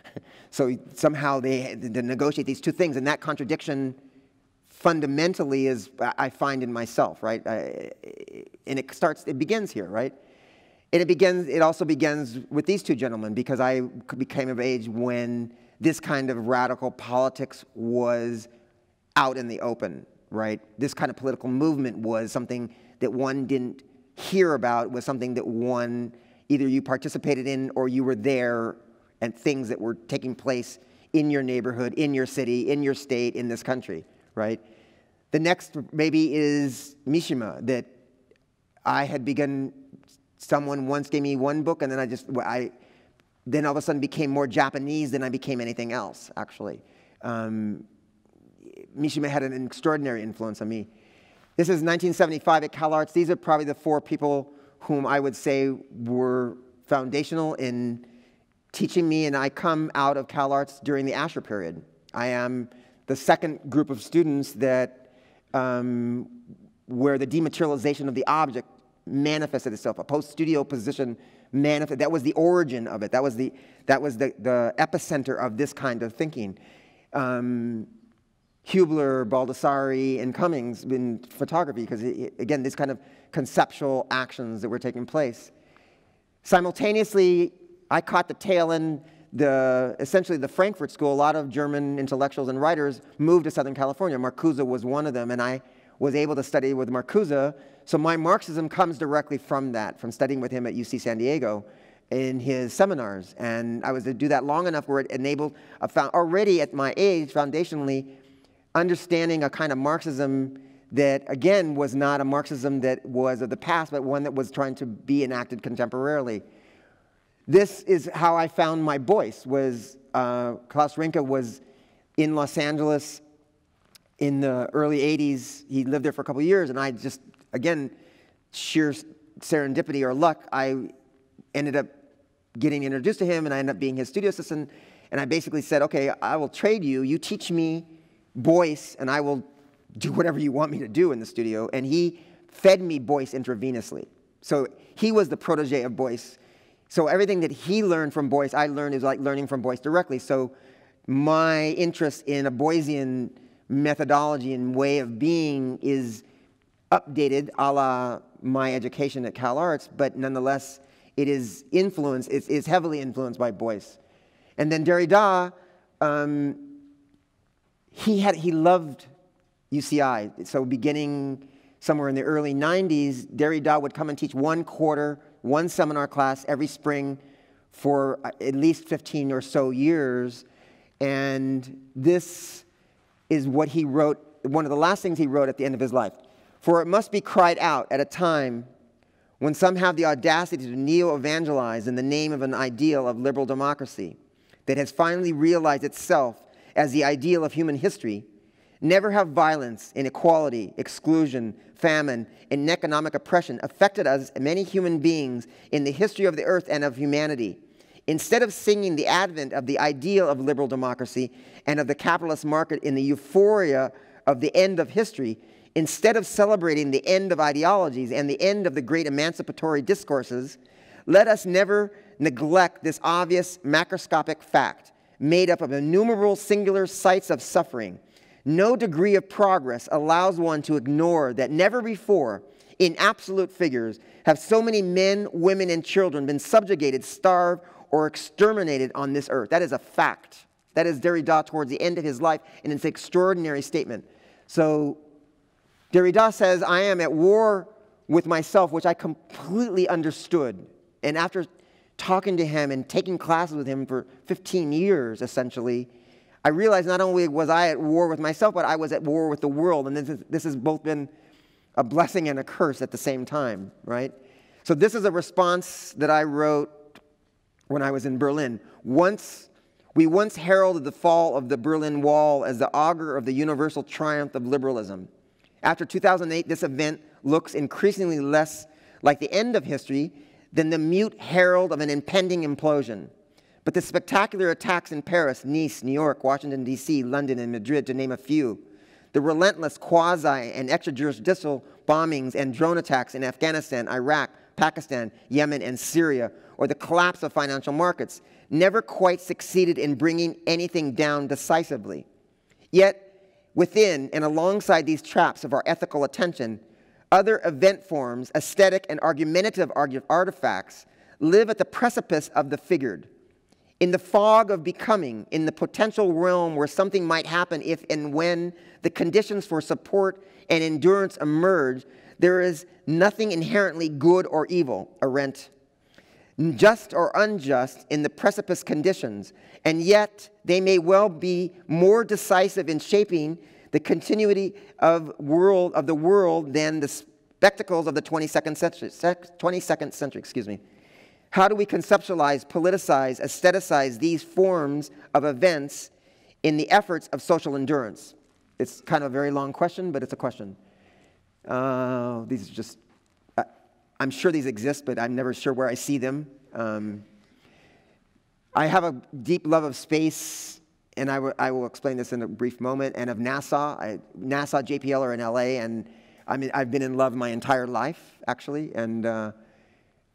so somehow they, they negotiate these two things, and that contradiction fundamentally is I find in myself, right? I, and it starts, it begins here, right? And it begins, it also begins with these two gentlemen because I became of age when this kind of radical politics was out in the open, right? This kind of political movement was something that one didn't hear about, was something that one either you participated in or you were there and things that were taking place in your neighborhood, in your city, in your state, in this country, right? The next maybe is Mishima, that I had begun, someone once gave me one book and then I just, I, then all of a sudden became more Japanese than I became anything else, actually. Um, Mishima had an extraordinary influence on me. This is 1975 at CalArts. These are probably the four people whom I would say were foundational in teaching me, and I come out of CalArts during the Asher period. I am the second group of students that um, where the dematerialization of the object manifested itself, a post-studio position manifest. That was the origin of it. That was the that was the, the epicenter of this kind of thinking. Um, Huebler, Baldessari, and Cummings in photography, because again, this kind of conceptual actions that were taking place. Simultaneously, I caught the tail end, the, essentially the Frankfurt School, a lot of German intellectuals and writers moved to Southern California. Marcuse was one of them, and I was able to study with Marcuse. So my Marxism comes directly from that, from studying with him at UC San Diego in his seminars. And I was to do that long enough where it enabled, a found already at my age, foundationally, understanding a kind of Marxism that, again, was not a Marxism that was of the past, but one that was trying to be enacted contemporarily. This is how I found my voice, was uh, Klaus Rinke was in Los Angeles in the early 80s. He lived there for a couple years, and I just, again, sheer serendipity or luck, I ended up getting introduced to him, and I ended up being his studio assistant. And I basically said, okay, I will trade you. You teach me Beuys, and I will do whatever you want me to do in the studio. And he fed me Beuys intravenously. So he was the protege of Beuys. So everything that he learned from Beuys, I learned is like learning from Beuys directly. So my interest in a Beuysian methodology and way of being is updated a la my education at CalArts, but nonetheless, it is influenced, it's, it's heavily influenced by Beuys. And then Derrida, um, he, had, he loved UCI. So beginning somewhere in the early 90s, Derrida would come and teach one quarter, one seminar class every spring for uh, at least 15 or so years. And this is what he wrote, one of the last things he wrote at the end of his life. For it must be cried out at a time when some have the audacity to neo evangelize in the name of an ideal of liberal democracy that has finally realized itself as the ideal of human history, never have violence, inequality, exclusion, famine, and economic oppression affected us, many human beings, in the history of the earth and of humanity. Instead of singing the advent of the ideal of liberal democracy and of the capitalist market in the euphoria of the end of history, instead of celebrating the end of ideologies and the end of the great emancipatory discourses, let us never neglect this obvious macroscopic fact made up of innumerable singular sites of suffering. No degree of progress allows one to ignore that never before, in absolute figures, have so many men, women, and children been subjugated, starved, or exterminated on this earth. That is a fact. That is Derrida towards the end of his life, and it's an extraordinary statement. So Derrida says, I am at war with myself, which I completely understood. And after talking to him and taking classes with him for 15 years, essentially, I realized not only was I at war with myself, but I was at war with the world. And this, is, this has both been a blessing and a curse at the same time, right? So, this is a response that I wrote when I was in Berlin. Once, we once heralded the fall of the Berlin Wall as the augur of the universal triumph of liberalism. After 2008, this event looks increasingly less like the end of history than the mute herald of an impending implosion. But the spectacular attacks in Paris, Nice, New York, Washington, D.C., London, and Madrid, to name a few, the relentless quasi and extrajudicial bombings and drone attacks in Afghanistan, Iraq, Pakistan, Yemen, and Syria, or the collapse of financial markets, never quite succeeded in bringing anything down decisively. Yet, within and alongside these traps of our ethical attention, other event forms, aesthetic and argumentative artifacts, live at the precipice of the figured. In the fog of becoming, in the potential realm where something might happen if and when the conditions for support and endurance emerge, there is nothing inherently good or evil, Arendt. Just or unjust in the precipice conditions, and yet they may well be more decisive in shaping the continuity of, world, of the world than the spectacles of the 22nd century. 22nd century excuse me. How do we conceptualize, politicize, aestheticize these forms of events in the efforts of social endurance? It's kind of a very long question, but it's a question. Uh, these are just, I, I'm sure these exist, but I'm never sure where I see them. Um, I have a deep love of space, and I, I will explain this in a brief moment, and of NASA. I, NASA, JPL are in LA, and I mean, I've been in love my entire life, actually, and uh,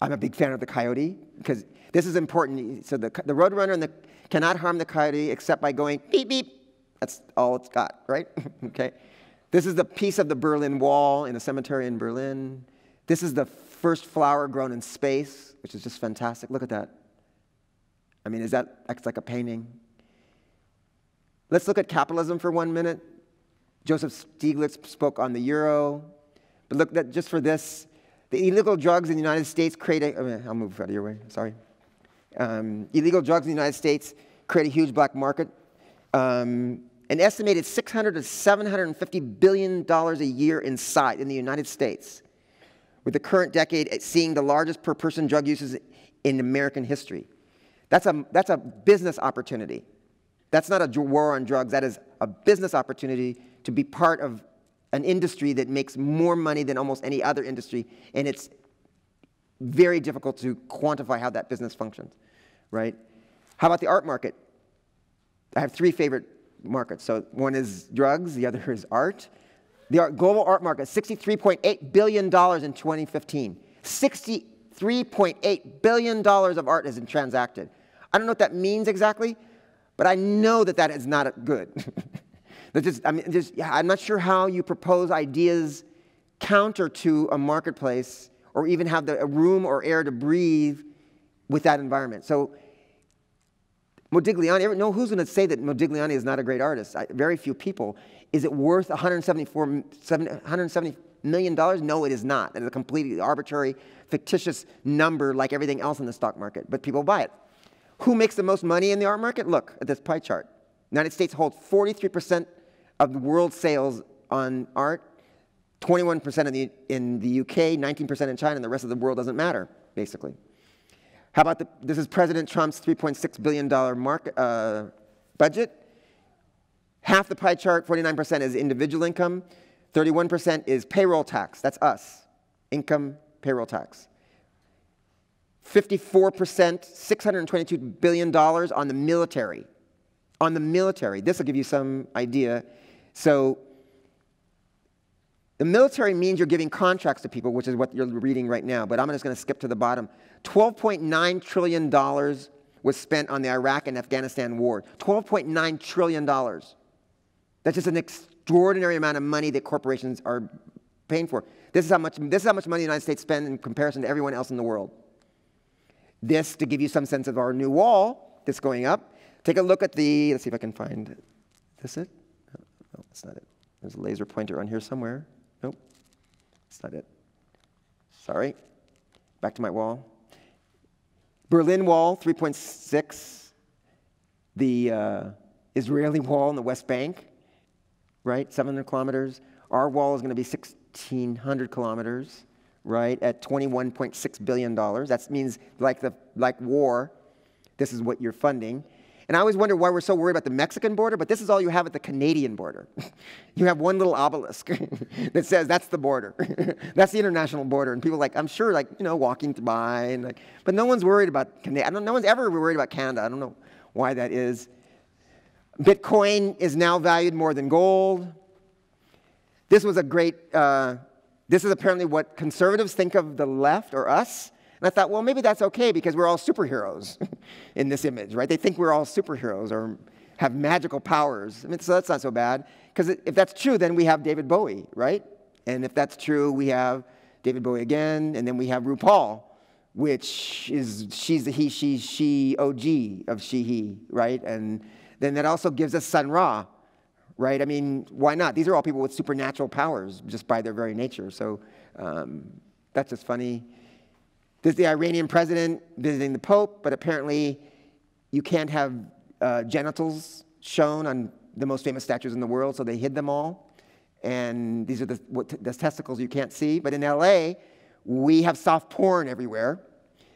I'm a big fan of the coyote, because this is important. So the, the Roadrunner the, cannot harm the coyote except by going beep, beep. That's all it's got, right? okay. This is the piece of the Berlin Wall in a cemetery in Berlin. This is the first flower grown in space, which is just fantastic. Look at that. I mean, is that acts like a painting? Let's look at capitalism for one minute. Joseph Stiglitz spoke on the euro. But look, that just for this, the illegal drugs in the United States create a. Oh, I'll move out of your way, sorry. Um, illegal drugs in the United States create a huge black market. Um, an estimated 600 to 750 billion dollars a year in sight in the United States, with the current decade seeing the largest per person drug uses in American history. That's a, that's a business opportunity. That's not a war on drugs. That is a business opportunity to be part of an industry that makes more money than almost any other industry, and it's very difficult to quantify how that business functions, right? How about the art market? I have three favorite markets. So one is drugs, the other is art. The art, global art market, $63.8 billion in 2015. $63.8 billion of art has been transacted. I don't know what that means exactly, but I know that that is not good. that just, I mean, just, yeah, I'm not sure how you propose ideas counter to a marketplace or even have the, room or air to breathe with that environment. So Modigliani, no, who's going to say that Modigliani is not a great artist? I, very few people. Is it worth 174, 170 million dollars? No, it is not. It is a completely arbitrary, fictitious number like everything else in the stock market, but people buy it. Who makes the most money in the art market? Look at this pie chart. United States holds 43% of the world sales on art, 21% in the, in the UK, 19% in China, and the rest of the world doesn't matter, basically. How about the, this is President Trump's $3.6 billion market, uh, budget. Half the pie chart, 49% is individual income, 31% is payroll tax. That's us, income, payroll tax. 54%, $622 billion on the military. On the military. This will give you some idea. So the military means you're giving contracts to people, which is what you're reading right now, but I'm just going to skip to the bottom. $12.9 trillion was spent on the Iraq and Afghanistan war. $12.9 trillion. That's just an extraordinary amount of money that corporations are paying for. This is how much, this is how much money the United States spends in comparison to everyone else in the world. This, to give you some sense of our new wall that's going up, take a look at the, let's see if I can find, this it? That's not it. There's a laser pointer on here somewhere. Nope, that's not it. Sorry. Back to my wall. Berlin Wall, 3.6. The uh, Israeli wall in the West Bank, right? 700 kilometers. Our wall is going to be 1,600 kilometers, right? At 21.6 billion dollars. That means like the like war. This is what you're funding. And I always wonder why we're so worried about the Mexican border, but this is all you have at the Canadian border. you have one little obelisk that says that's the border. that's the international border. And people like, I'm sure, like, you know, walking by, and like, but no one's worried about Canada. No one's ever worried about Canada. I don't know why that is. Bitcoin is now valued more than gold. This was a great, uh, this is apparently what conservatives think of the left or us. And I thought, well, maybe that's okay because we're all superheroes in this image, right? They think we're all superheroes or have magical powers. I mean, so that's not so bad. Because if that's true, then we have David Bowie, right? And if that's true, we have David Bowie again, and then we have RuPaul, which is she's the he, she, she OG of she, he, right? And then that also gives us Sun Ra, right? I mean, why not? These are all people with supernatural powers just by their very nature. So um, that's just funny. There's the Iranian president visiting the Pope, but apparently you can't have uh, genitals shown on the most famous statues in the world, so they hid them all. And these are the, what, the testicles you can't see. But in LA, we have soft porn everywhere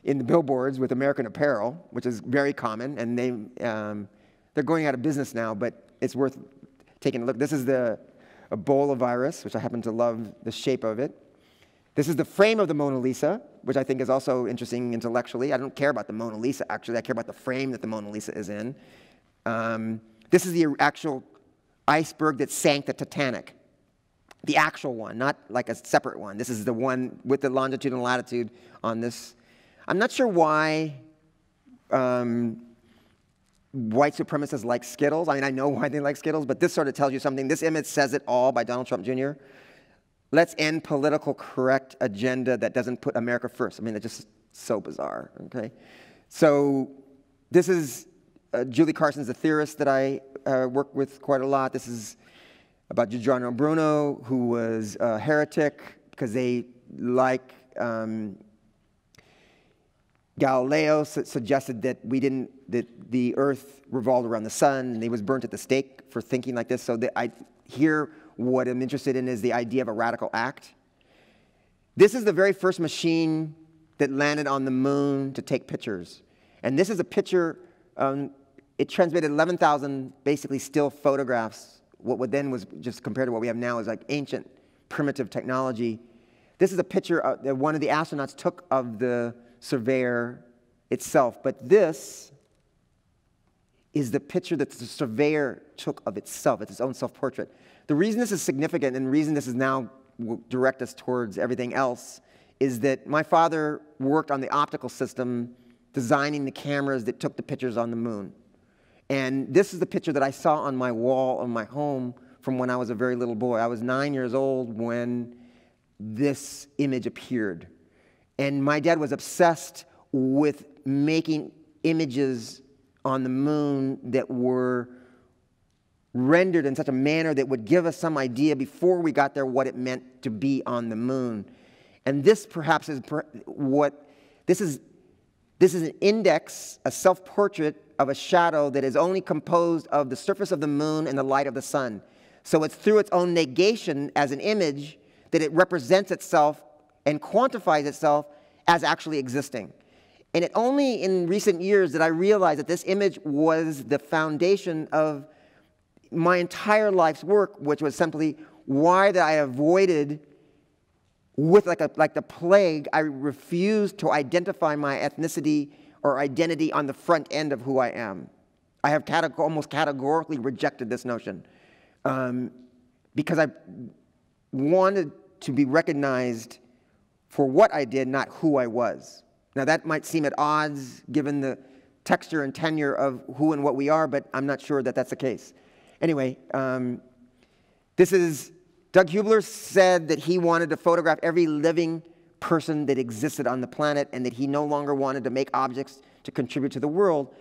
in the billboards with American Apparel, which is very common, and they, um, they're going out of business now, but it's worth taking a look. This is the Ebola virus, which I happen to love the shape of it. This is the frame of the Mona Lisa, which I think is also interesting intellectually. I don't care about the Mona Lisa, actually. I care about the frame that the Mona Lisa is in. Um, this is the actual iceberg that sank the Titanic. The actual one, not like a separate one. This is the one with the longitude and latitude on this. I'm not sure why um, white supremacists like Skittles. I mean, I know why they like Skittles, but this sort of tells you something. This image says it all by Donald Trump Jr. Let's end political correct agenda that doesn't put America first. I mean, it's just so bizarre, okay? So this is uh, Juli Carson's a theorist that I uh, work with quite a lot. This is about Giordano Bruno, who was a heretic because they, like um, Galileo, su suggested that we didn't, that the earth revolved around the sun, and he was burnt at the stake for thinking like this. So that I hear what I'm interested in is the idea of a radical act. This is the very first machine that landed on the moon to take pictures. And this is a picture, um, it transmitted 11,000 basically still photographs. What then was just compared to what we have now is like ancient, primitive technology. This is a picture that one of the astronauts took of the surveyor itself. But this is the picture that the surveyor took of itself. It's own self portrait. The reason this is significant and the reason this is now direct us towards everything else is that my father worked on the optical system designing the cameras that took the pictures on the moon. And this is the picture that I saw on my wall of my home from when I was a very little boy. I was nine years old when this image appeared. And my dad was obsessed with making images on the moon that were rendered in such a manner that would give us some idea before we got there what it meant to be on the moon. And this perhaps is what this is this is an index, a self-portrait of a shadow that is only composed of the surface of the moon and the light of the sun. So it's through its own negation as an image that it represents itself and quantifies itself as actually existing. And it only in recent years that I realized that this image was the foundation of my entire life's work, which was simply why that I avoided with like, a, like the plague, I refused to identify my ethnicity or identity on the front end of who I am. I have categ almost categorically rejected this notion um, because I wanted to be recognized for what I did, not who I was. Now, that might seem at odds given the texture and tenure of who and what we are, but I'm not sure that that's the case. Anyway, um, this is Doug Huebler said that he wanted to photograph every living person that existed on the planet and that he no longer wanted to make objects to contribute to the world.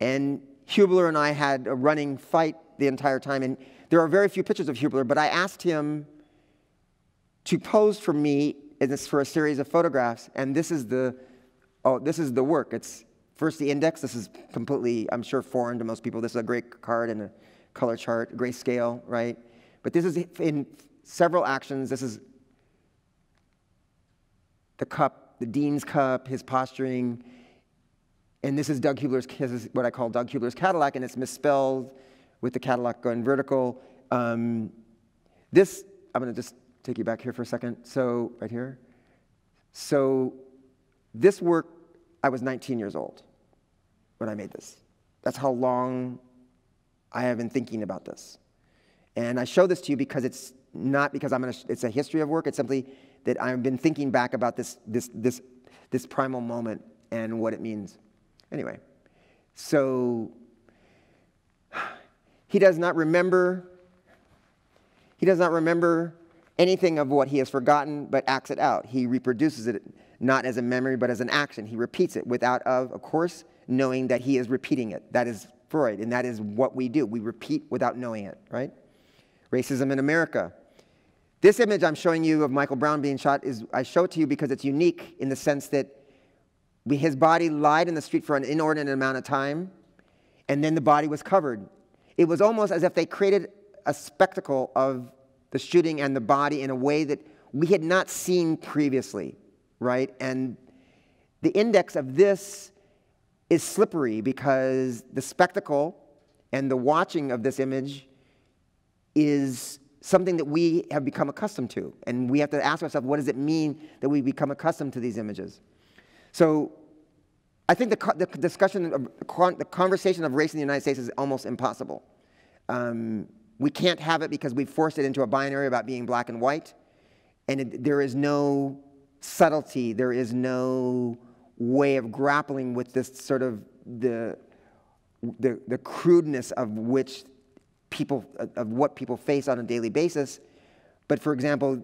And Huebler and I had a running fight the entire time. And there are very few pictures of Huebler, but I asked him to pose for me and it's for a series of photographs. And this is the, oh, this is the work. It's first the index. This is completely, I'm sure, foreign to most people. This is a great card and a color chart, grayscale, right? But this is in several actions. This is the cup, the dean's cup, his posturing. And this is Doug Huebler's, this is what I call Doug Huebler's Cadillac, and it's misspelled with the Cadillac going vertical. Um, this, I'm going to just take you back here for a second. So, right here. So, this work, I was 19 years old when I made this. That's how long I have been thinking about this. And I show this to you because it's not because I'm gonna, it's a history of work, it's simply that I've been thinking back about this, this, this, this primal moment and what it means. Anyway, so he does not remember, he does not remember anything of what he has forgotten, but acts it out. He reproduces it not as a memory, but as an action. He repeats it without, of, of course, knowing that he is repeating it. That is Freud, and that is what we do. We repeat without knowing it, right? Racism in America. This image I'm showing you of Michael Brown being shot is I show it to you because it's unique in the sense that we, his body lied in the street for an inordinate amount of time, and then the body was covered. It was almost as if they created a spectacle of the shooting and the body in a way that we had not seen previously, right? And the index of this is slippery because the spectacle and the watching of this image is something that we have become accustomed to. And we have to ask ourselves, what does it mean that we become accustomed to these images? So I think the, the discussion, of, the conversation of race in the United States is almost impossible. Um, we can't have it because we've forced it into a binary about being black and white. And it, there is no subtlety, there is no way of grappling with this sort of the, the, the crudeness of which people, of what people face on a daily basis. But for example,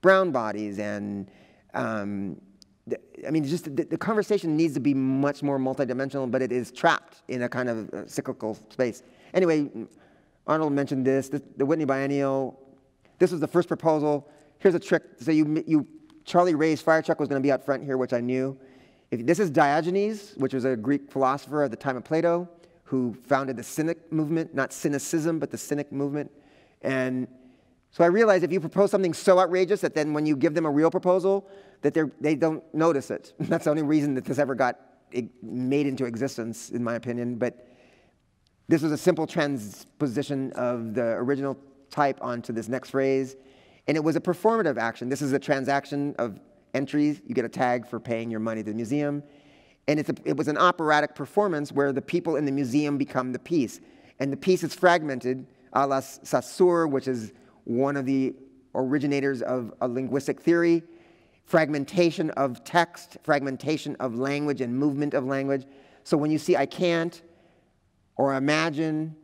brown bodies and, um, the, I mean, just the, the, conversation needs to be much more multidimensional, but it is trapped in a kind of uh, cyclical space. Anyway, Arnold mentioned this, the, the Whitney Biennial. This was the first proposal. Here's a trick. So you, you Charlie Ray's fire truck was going to be out front here, which I knew. If, this is Diogenes, which was a Greek philosopher at the time of Plato, who founded the Cynic movement, not cynicism, but the Cynic movement. And so I realized if you propose something so outrageous that then when you give them a real proposal, that they don't notice it. That's the only reason that this ever got made into existence, in my opinion. But this was a simple transposition of the original type onto this next phrase. And it was a performative action. This is a transaction of entries. You get a tag for paying your money to the museum. And a, it was an operatic performance where the people in the museum become the piece. And the piece is fragmented, a la Saussure, which is one of the originators of a linguistic theory, fragmentation of text, fragmentation of language and movement of language. So when you see I can't or imagine,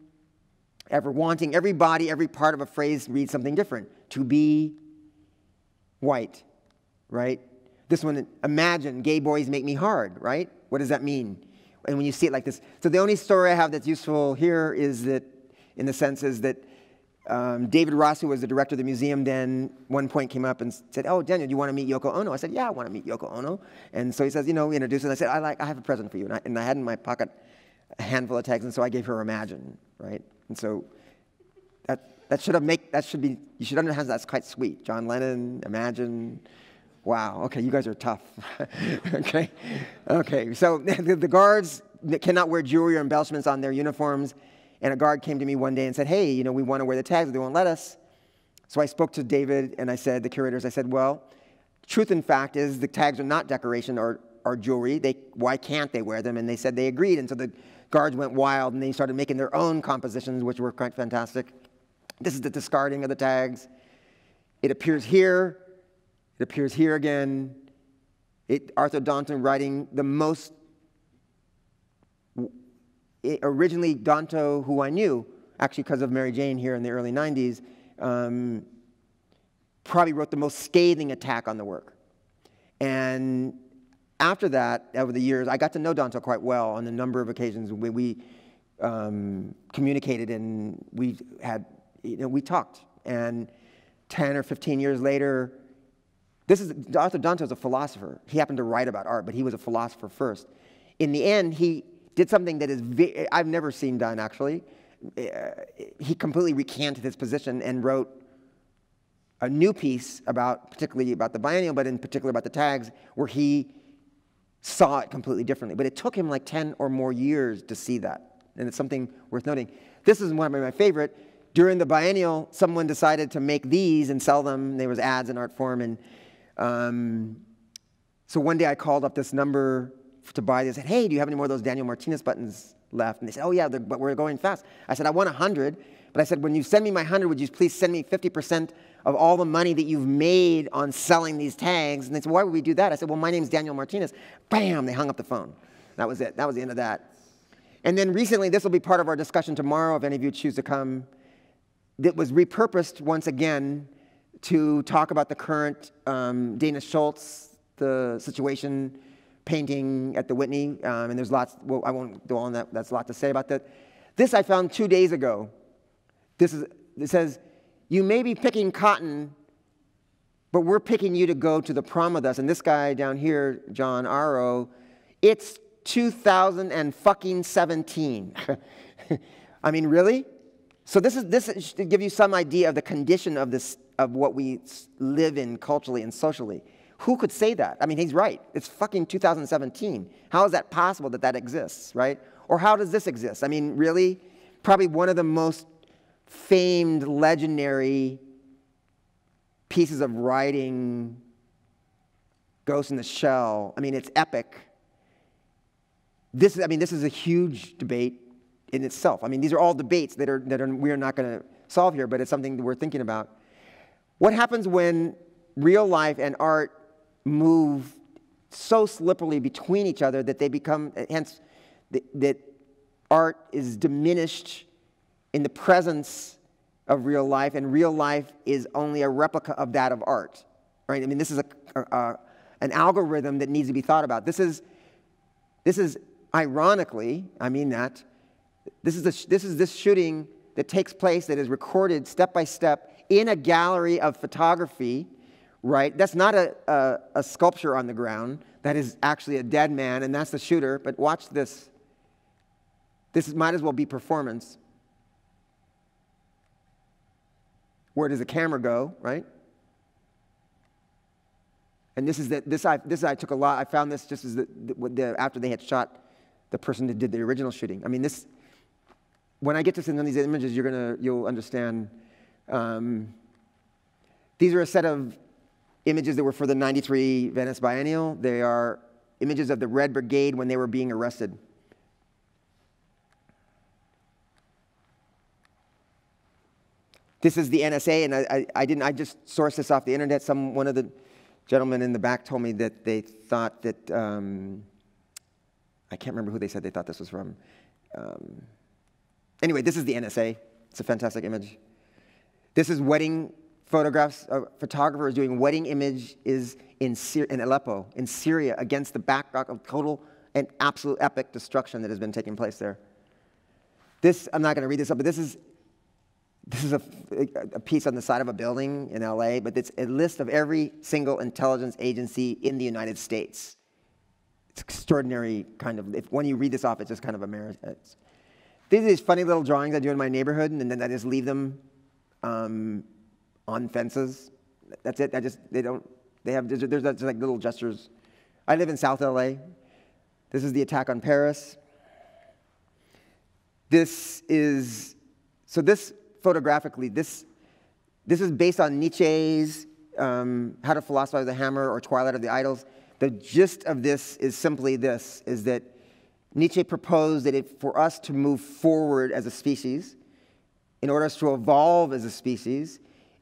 ever wanting, every body, every part of a phrase reads something different. To be white, right? This one, imagine gay boys make me hard, right? What does that mean? And when you see it like this, so the only story I have that's useful here is that, in the sense, is that um, David Ross, who was the director of the museum then, one point came up and said, "Oh, Daniel, do you want to meet Yoko Ono?" I said, "Yeah, I want to meet Yoko Ono." And so he says, "You know, introduce." And I said, "I like, I have a present for you." And I, and I had in my pocket a handful of tags, and so I gave her Imagine, right? And so that should have make that should be you should understand that's quite sweet. John Lennon, Imagine. Wow. Okay, you guys are tough. okay. Okay. So the, the guards cannot wear jewelry or embellishments on their uniforms. And a guard came to me one day and said, Hey, you know, we want to wear the tags, but they won't let us. So I spoke to David and I said, the curators, I said, Well, truth in fact is the tags are not decoration or, or jewelry. They, why can't they wear them? And they said they agreed. And so the guards went wild and they started making their own compositions, which were quite fantastic. This is the discarding of the tags. It appears here it appears here again. It, Arthur Danto writing the most, it, originally Danto, who I knew, actually because of Mary Jane here in the early 90s, um, probably wrote the most scathing attack on the work. And after that, over the years, I got to know Danto quite well on a number of occasions when we um, communicated and we had, you know, we talked. And 10 or 15 years later, This is Arthur Danto is a philosopher. He happened to write about art, but he was a philosopher first. In the end, he did something that is ve- I've never seen done actually. Uh, he completely recanted his position and wrote a new piece about, particularly about the biennial, but in particular about the tags, where he saw it completely differently. But it took him like 10 or more years to see that. And it's something worth noting. This is one of my favorite. During the biennial, someone decided to make these and sell them. There was ads in Artforum. And um, so one day I called up this number to buy these. I said, hey, do you have any more of those Daniel Martinez buttons left? And they said, oh, yeah, but we're going fast. I said, I want 100. But I said, when you send me my 100, would you please send me 50% of all the money that you've made on selling these tags? And they said, why would we do that? I said, well, my name's Daniel Martinez. Bam, they hung up the phone. That was it. That was the end of that. And then recently, this will be part of our discussion tomorrow if any of you choose to come, that was repurposed once again to talk about the current um, Dana Schutz, the situation painting at the Whitney. Um, and there's lots, well, I won't go on that, that's a lot to say about that. This I found two days ago. This is, it says, you may be picking cotton, but we're picking you to go to the prom with us. And this guy down here, John Arrow, it's 2017. I mean, really? So this is this should give you some idea of the condition of this of what we live in culturally and socially. Who could say that? I mean, he's right. It's fucking 2017. How is that possible that that exists, right? Or how does this exist? I mean, really? Probably one of the most famed, legendary pieces of writing, Ghost in the Shell. I mean, it's epic. This is, I mean, this is a huge debate in itself. I mean, these are all debates that, are, that are, we are not going to solve here, but it's something that we're thinking about. What happens when real life and art move so slipperily between each other that they become, hence, that, that art is diminished in the presence of real life, and real life is only a replica of that of art, right? I mean, this is a, a, an algorithm that needs to be thought about. This is, this is ironically, I mean that, this is, the, this is this shooting that takes place that is recorded step by step in a gallery of photography, right? That's not a, a, a sculpture on the ground. That is actually a dead man, and that's the shooter. But watch this. This might as well be performance. Where does the camera go, right? And this is the, this I this I took a lot. I found this just as the, the, after they had shot the person that did the original shooting. I mean, this. When I get to some of these images, you're gonna you'll understand. Um, these are a set of images that were for the 93 Venice Biennial. They are images of the Red Brigade when they were being arrested. This is the NSA, and I, I, I, didn't. I just sourced this off the internet. Some one of the gentlemen in the back told me that they thought that um, I can't remember who they said they thought this was from. Um, anyway, this is the NSA. It's a fantastic image. This is wedding photographs. A photographer is doing wedding image is in, Syria, in Aleppo, in Syria, against the backdrop of total and absolute epic destruction that has been taking place there. This, I'm not going to read this up, but this is this is a, a, piece on the side of a building in LA, but it's a list of every single intelligence agency in the United States. It's extraordinary kind of, if, when you read this off, it's just kind of a mirror. These are these funny little drawings I do in my neighborhood, and then I just leave them um, on fences. That's it. I just, they don't, they have, there's, there's just like little gestures. I live in South LA. This is the attack on Paris. This is, so this photographically, this, this is based on Nietzsche's um, How to Philosophize the Hammer or Twilight of the Idols. The gist of this is simply this, is that Nietzsche proposed that for us to move forward as a species, in order to evolve as a species,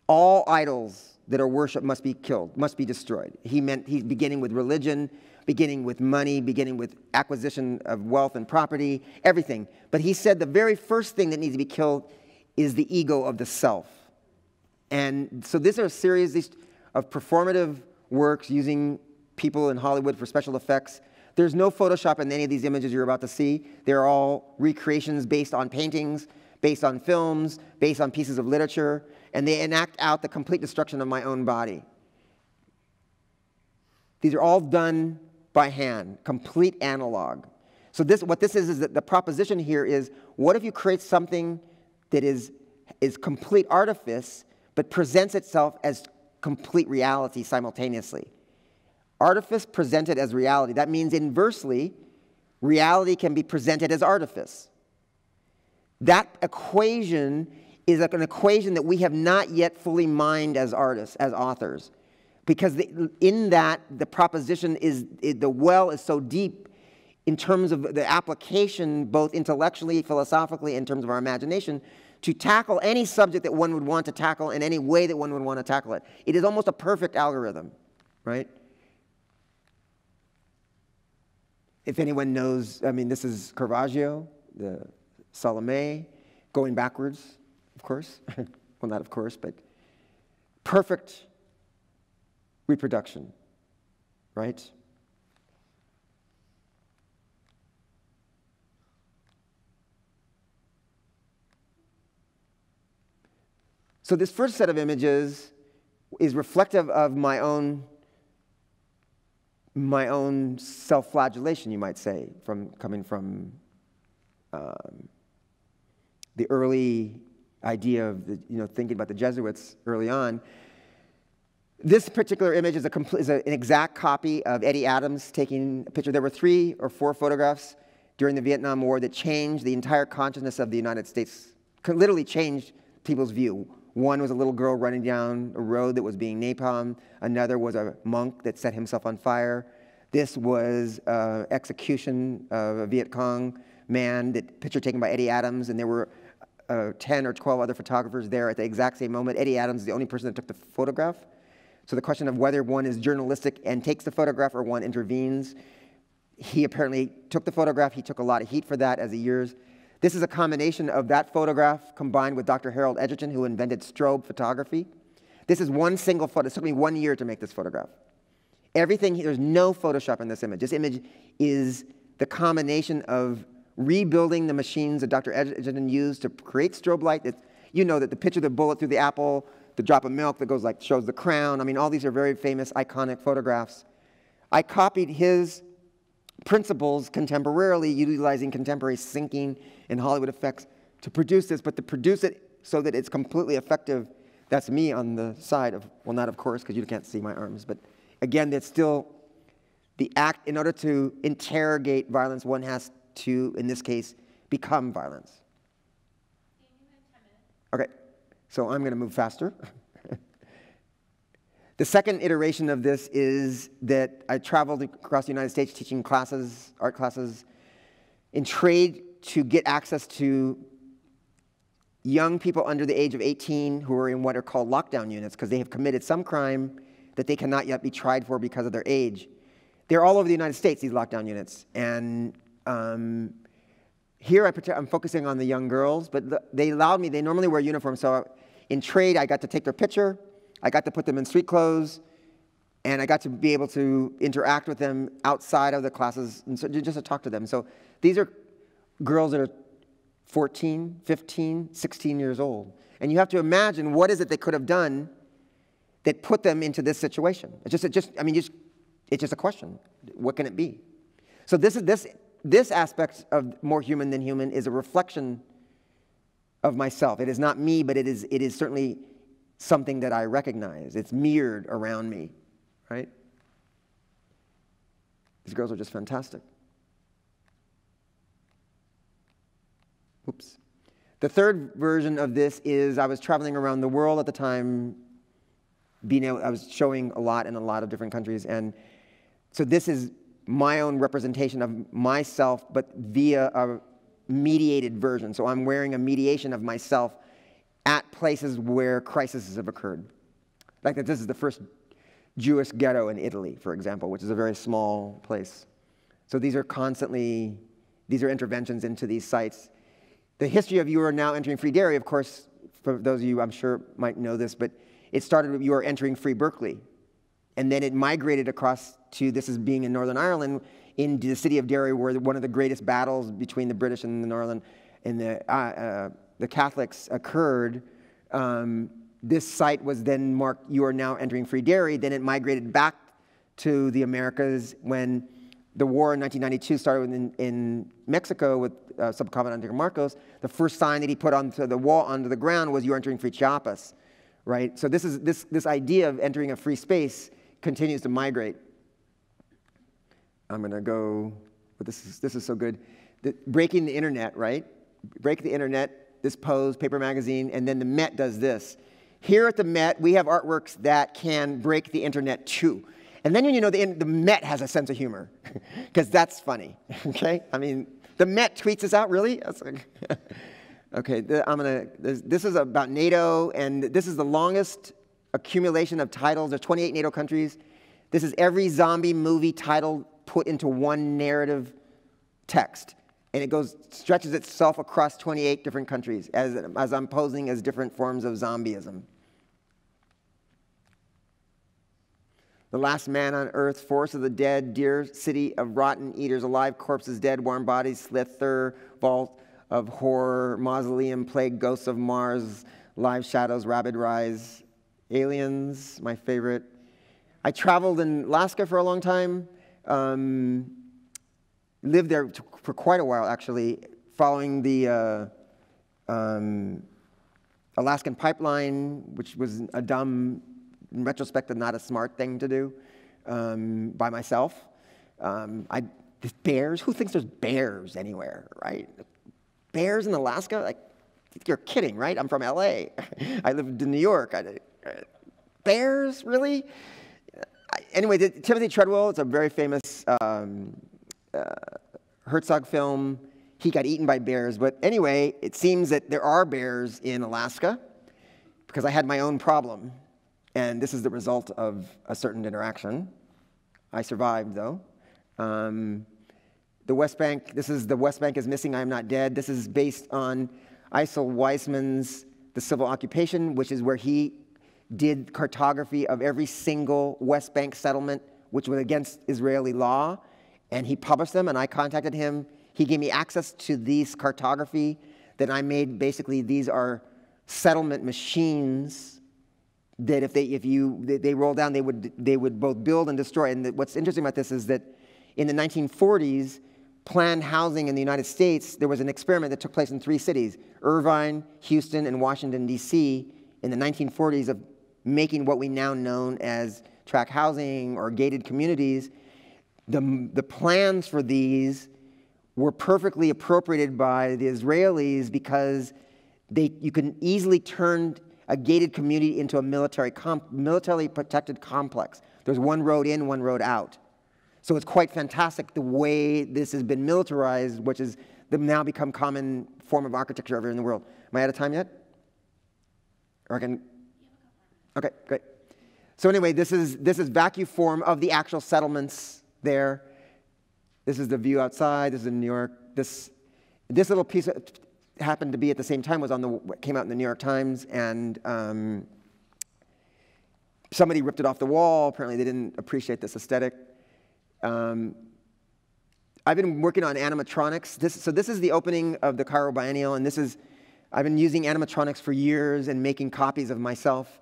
all idols that are worshipped must be killed, must be destroyed. He meant he's beginning with religion, beginning with money, beginning with acquisition of wealth and property, everything. But he said the very first thing that needs to be killed is the ego of the self. And so these are a series of performative works using people in Hollywood for special effects. There's no Photoshop in any of these images you're about to see. They're all recreations based on paintings, based on films, based on pieces of literature, and they enact out the complete destruction of my own body. These are all done by hand, complete analog. So this, what this is, is that the proposition here is, what if you create something that is, is complete artifice, but presents itself as complete reality simultaneously? Artifice presented as reality. That means inversely, reality can be presented as artifice. That equation is an equation that we have not yet fully mined as artists, as authors. Because the, in that, the proposition is it, the well is so deep in terms of the application, both intellectually, philosophically, in terms of our imagination, to tackle any subject that one would want to tackle in any way that one would want to tackle it. It is almost a perfect algorithm, right? If anyone knows, I mean, this is Caravaggio, the Salome, going backwards, of course. well, not of course, but perfect reproduction, right? So, this first set of images is reflective of my own my own self-flagellation, you might say, from coming from um, the early idea of the, you know, thinking about the Jesuits early on. This particular image is, a is a, an exact copy of Eddie Adams taking a picture. There were three or four photographs during the Vietnam War that changed the entire consciousness of the United States, literally changed people's view. One was a little girl running down a road that was being napalmed. Another was a monk that set himself on fire. This was uh, execution of a Viet Cong man, that picture taken by Eddie Adams, and there were uh, 10 or 12 other photographers there at the exact same moment. Eddie Adams is the only person that took the photograph. So the question of whether one is journalistic and takes the photograph or one intervenes, he apparently took the photograph. He took a lot of heat for that as the years this is a combination of that photograph combined with Dr. Harold Edgerton, who invented strobe photography. This is one single photo. It took me one year to make this photograph. Everything, there's no Photoshop in this image. This image is the combination of rebuilding the machines that Dr. Edgerton used to create strobe light. It's, you know that the picture of the bullet through the apple, the drop of milk that goes like shows the crown. I mean, all these are very famous, iconic photographs. I copied his principles contemporarily, utilizing contemporary syncing and Hollywood effects to produce this, but to produce it so that it's completely effective, that's me on the side of, well, not of course, because you can't see my arms, but again, that's still the act, in order to interrogate violence, one has to, in this case, become violence. Okay, so I'm going to move faster. The second iteration of this is that I traveled across the United States teaching classes, art classes, in trade to get access to young people under the age of 18 who are in what are called lockdown units because they have committed some crime that they cannot yet be tried for because of their age. They're all over the United States, these lockdown units. And um, here I am focusing on the young girls, but they allowed me, they normally wear uniforms. So in trade, I got to take their picture I got to put them in street clothes, and I got to be able to interact with them outside of the classes, and so just to talk to them. So these are girls that are 14, 15, 16 years old. And you have to imagine what is it they could have done that put them into this situation. It's just, it just I mean, just, it's just a question. What can it be? So this, is, this, this aspect of more human than human is a reflection of myself. It is not me, but it is, it is certainly something that I recognize. It's mirrored around me, right? These girls are just fantastic. Oops. The third version of this is I was traveling around the world at the time, being able, I was showing a lot in a lot of different countries, and so this is my own representation of myself, but via a mediated version. So I'm wearing a mediation of myself at places where crises have occurred. Like this is the first Jewish ghetto in Italy, for example, which is a very small place. So these are constantly, these are interventions into these sites. The history of You Are Now Entering Free Derry, of course, for those of you I'm sure might know this, but it started with You Are Entering Free Berkeley. And then it migrated across to this is being in Northern Ireland, in the city of Derry, where one of the greatest battles between the British and the Northern, and the uh, uh, the Catholics occurred, um, this site was then marked, you are now entering Free Derry. Then it migrated back to the Americas when the war in 1992 started in, in Mexico with uh, Subcomandante Marcos. The first sign that he put onto the wall, onto the ground, was "You're entering free Chiapas," right? So this is this this idea of entering a free space continues to migrate. I'm gonna go, but this is this is so good. The, breaking the internet, right? Break the internet. This pose, paper magazine, and then the Met does this. Here at the Met, we have artworks that can break the internet too. And then you know the, the Met has a sense of humor, because that's funny, okay? I mean, the Met tweets us out, really? Okay, I'm gonna, this, this, is about NATO, and this is the longest accumulation of titles. There's 28 NATO countries. This is every zombie movie title put into one narrative text. And it goes, stretches itself across 28 different countries as, as I'm posing as different forms of zombieism. The last man on earth, forest of the dead, dear city of rotten eaters, alive corpses, dead, warm bodies, slither, vault of horror, mausoleum, plague, ghosts of Mars, live shadows, rabid rise, aliens, my favorite. I traveled in Alaska for a long time, um, lived there for quite a while actually, following the uh, um, Alaskan pipeline, which was a dumb in retrospect, not a smart thing to do um, by myself. Um, I, bears, who thinks there's bears anywhere, right? Bears in Alaska? Like, you're kidding, right? I'm from LA. I lived in New York. I, bears, really? Anyway, Timothy Treadwell, it's a very famous um, uh, Herzog film. He got eaten by bears. But anyway, it seems that there are bears in Alaska because I had my own problem. And this is the result of a certain interaction. I survived, though. Um, the West Bank, this is The West Bank is Missing, I Am Not Dead. This is based on Eyal Weizman's The Civil Occupation, which is where he did cartography of every single West Bank settlement, which was against Israeli law. And he published them, and I contacted him. He gave me access to these cartography that I made. Basically, these are settlement machines that if they if you they, they roll down, they would they would both build and destroy. And the, what's interesting about this is that in the 1940s, planned housing in the United States, there was an experiment that took place in three cities: Irvine, Houston, and Washington D.C. in the 1940s of making what we now know as tract housing or gated communities. The, the plans for these were perfectly appropriated by the Israelis because they, you can easily turn a gated community into a military militarily protected complex. There's one road in, one road out. So it's quite fantastic the way this has been militarized, which has now become common form of architecture everywhere in the world. Am I out of time yet? Or I can? Okay, great. So anyway, this is this is vacuum form of the actual settlements there. This is the view outside. This is in New York. This this little piece happened to be at the same time was on the came out in the New York Times, and um, somebody ripped it off the wall. Apparently, they didn't appreciate this aesthetic. Um, I've been working on animatronics. This, so this is the opening of the Cairo Biennial, and this is I've been using animatronics for years and making copies of myself.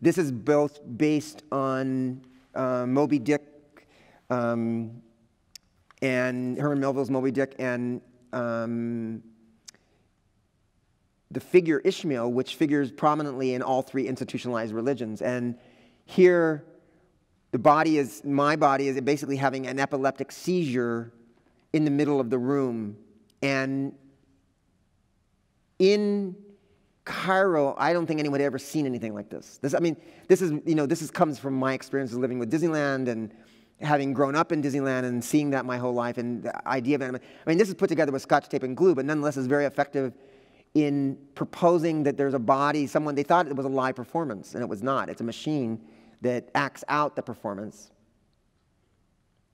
This is both based on uh, Moby Dick um, and Herman Melville's Moby Dick and um, the figure Ishmael, which figures prominently in all three institutionalized religions. And here, the body is, my body is basically having an epileptic seizure in the middle of the room. And in Cairo, I don't think anyone had ever seen anything like this. this I mean, this is, you know, this is, comes from my experience of living with Disneyland and having grown up in Disneyland and seeing that my whole life and the idea of. I mean, this is put together with scotch tape and glue, but nonetheless is very effective in proposing that there's a body, someone, they thought it was a live performance, and it was not. It's a machine that acts out the performance.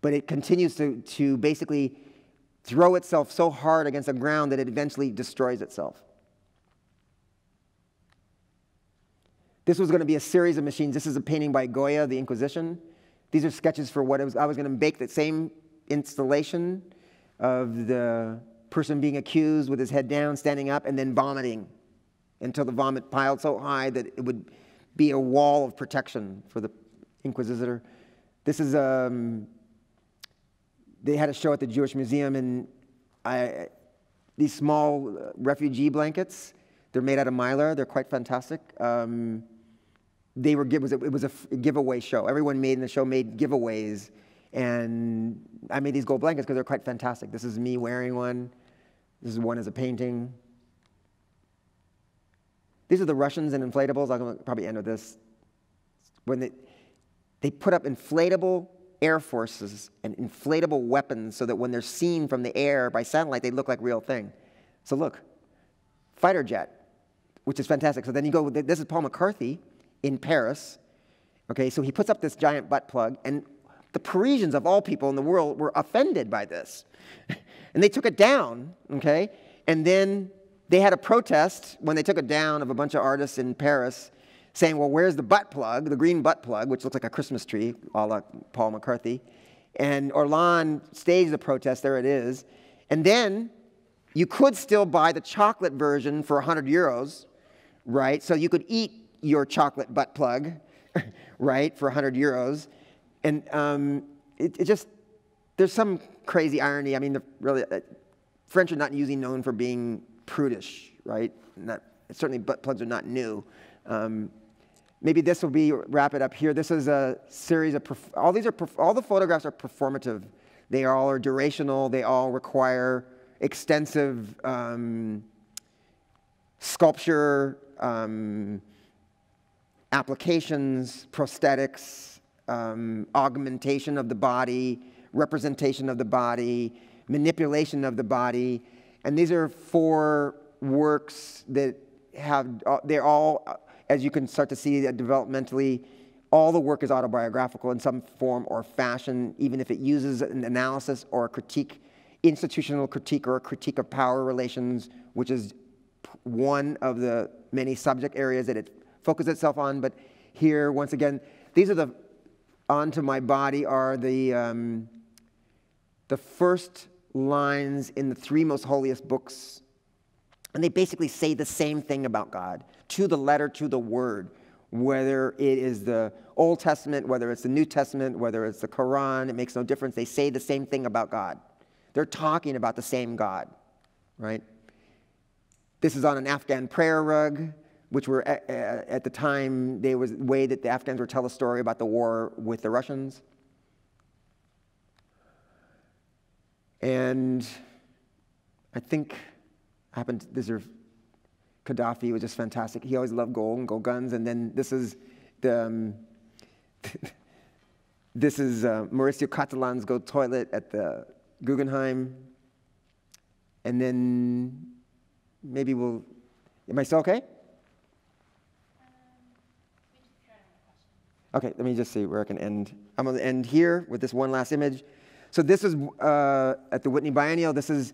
But it continues to, to basically throw itself so hard against the ground that it eventually destroys itself. This was going to be a series of machines. This is a painting by Goya, The Inquisition. These are sketches for what was, I was going to make the same installation of the person being accused with his head down, standing up, and then vomiting until the vomit piled so high that it would be a wall of protection for the inquisitor. This is, um, they had a show at the Jewish Museum, and I, these small uh, refugee blankets, they're made out of mylar. They're quite fantastic. Um, they were, it was, a, it was a giveaway show. Everyone made in the show made giveaways, and I made these gold blankets because they're quite fantastic. This is me wearing one. This is one as a painting. These are the Russians and inflatables. I'll probably end with this. When they, they put up inflatable air forces and inflatable weapons so that when they're seen from the air by satellite, they look like real thing. So look, fighter jet, which is fantastic. So then you go, this is Paul McCarthy in Paris. Okay, so he puts up this giant butt plug, and the Parisians, of all people in the world, were offended by this. and they took it down, okay? And then they had a protest when they took it down of a bunch of artists in Paris saying, well, where's the butt plug, the green butt plug, which looks like a Christmas tree, a la Paul McCarthy. And Orlan staged the protest, there it is. And then you could still buy the chocolate version for 100 euros, right? So you could eat your chocolate butt plug, right, for 100 euros. And um, it, it, just, there's some crazy irony. I mean, the, really, uh, French are not usually known for being prudish, right? Not, certainly butt plugs are not new. Um, maybe this will be wrap it up here. This is a series of all these are all the photographs are performative. They all are durational. They all require extensive um, sculpture um, applications, prosthetics, um, augmentation of the body, representation of the body, manipulation of the body, and these are four works that have uh, they're all as you can start to see developmentally, all the work is autobiographical in some form or fashion, even if it uses an analysis or a critique, institutional critique or a critique of power relations, which is one of the many subject areas that it focuses itself on. But here, once again, these are the, onto my body are the, um, the first lines in the three most holiest books. And they basically say the same thing about God to the letter, to the word, whether it is the Old Testament, whether it's the New Testament, whether it's the Quran, it makes no difference. They say the same thing about God. They're talking about the same God, right? This is on an Afghan prayer rug, which were at, at the time, there was a way that the Afghans would tell a story about the war with the Russians. And I think happened, these are Gaddafi was just fantastic. He always loved gold and gold guns. And then this is the um, this is uh, Maurizio Cattelan's gold toilet at the Guggenheim. And then maybe we'll. Am I still okay? Okay, let me just see where I can end. I'm going to end here with this one last image. So this is uh, at the Whitney Biennial. This is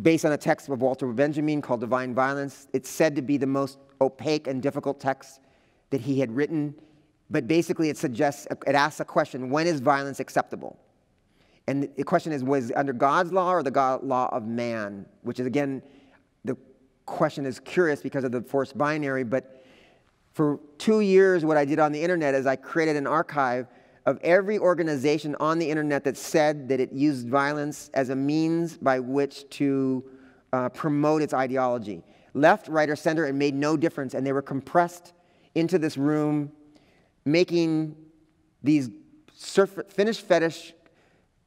based on a text of Walter Benjamin called Divine Violence. It's said to be the most opaque and difficult text that he had written, but basically it suggests, it asks a question when is violence acceptable? And the question is, was under God's law or the God, law of man? Which is, again, the question is curious because of the forced binary, but for two years, what I did on the internet is I created an archive of every organization on the internet that said that it used violence as a means by which to uh, promote its ideology. Left, right, or center, it made no difference, and they were compressed into this room, making these finished fetish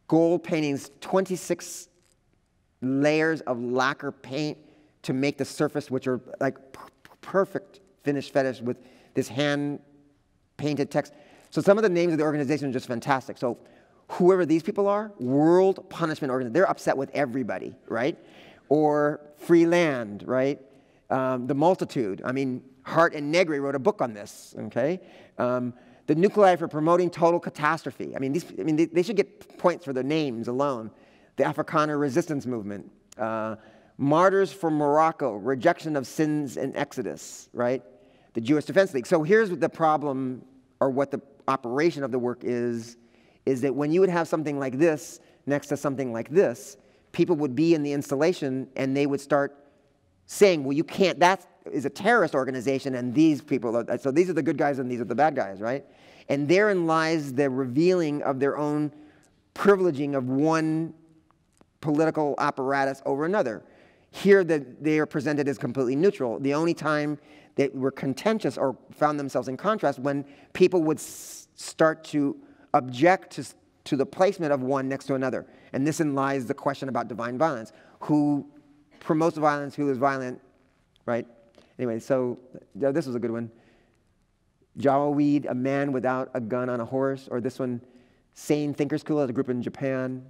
gold paintings, 26 layers of lacquer paint to make the surface, which are like perfect finished fetish with this hand painted text. So some of the names of the organization are just fantastic. So whoever these people are, World Punishment Organization, they're upset with everybody, right? Or Free Land, right? Um, the Multitude. I mean, Hardt and Negri wrote a book on this, okay? Um, the Nuclei for Promoting Total Catastrophe. I mean, these, I mean they, they, should get points for their names alone. The Afrikaner Resistance Movement. Uh, Martyrs for Morocco, Rejection of Sins and Exodus, right? The Jewish Defense League. So here's the problem, or what the operation of the work is, is that when you would have something like this next to something like this, people would be in the installation and they would start saying, well, you can't, that is a terrorist organization, and these people, are, so these are the good guys and these are the bad guys, right? And therein lies the revealing of their own privileging of one political apparatus over another. Here, the, they are presented as completely neutral. The only time that were contentious or found themselves in contrast when people would start to object to, to the placement of one next to another. And this in lies the question about divine violence. Who promotes violence, who is violent, right? Anyway, so this was a good one. Jawa Weed, a man without a gun on a horse, or this one, Sane Thinker School as a group in Japan.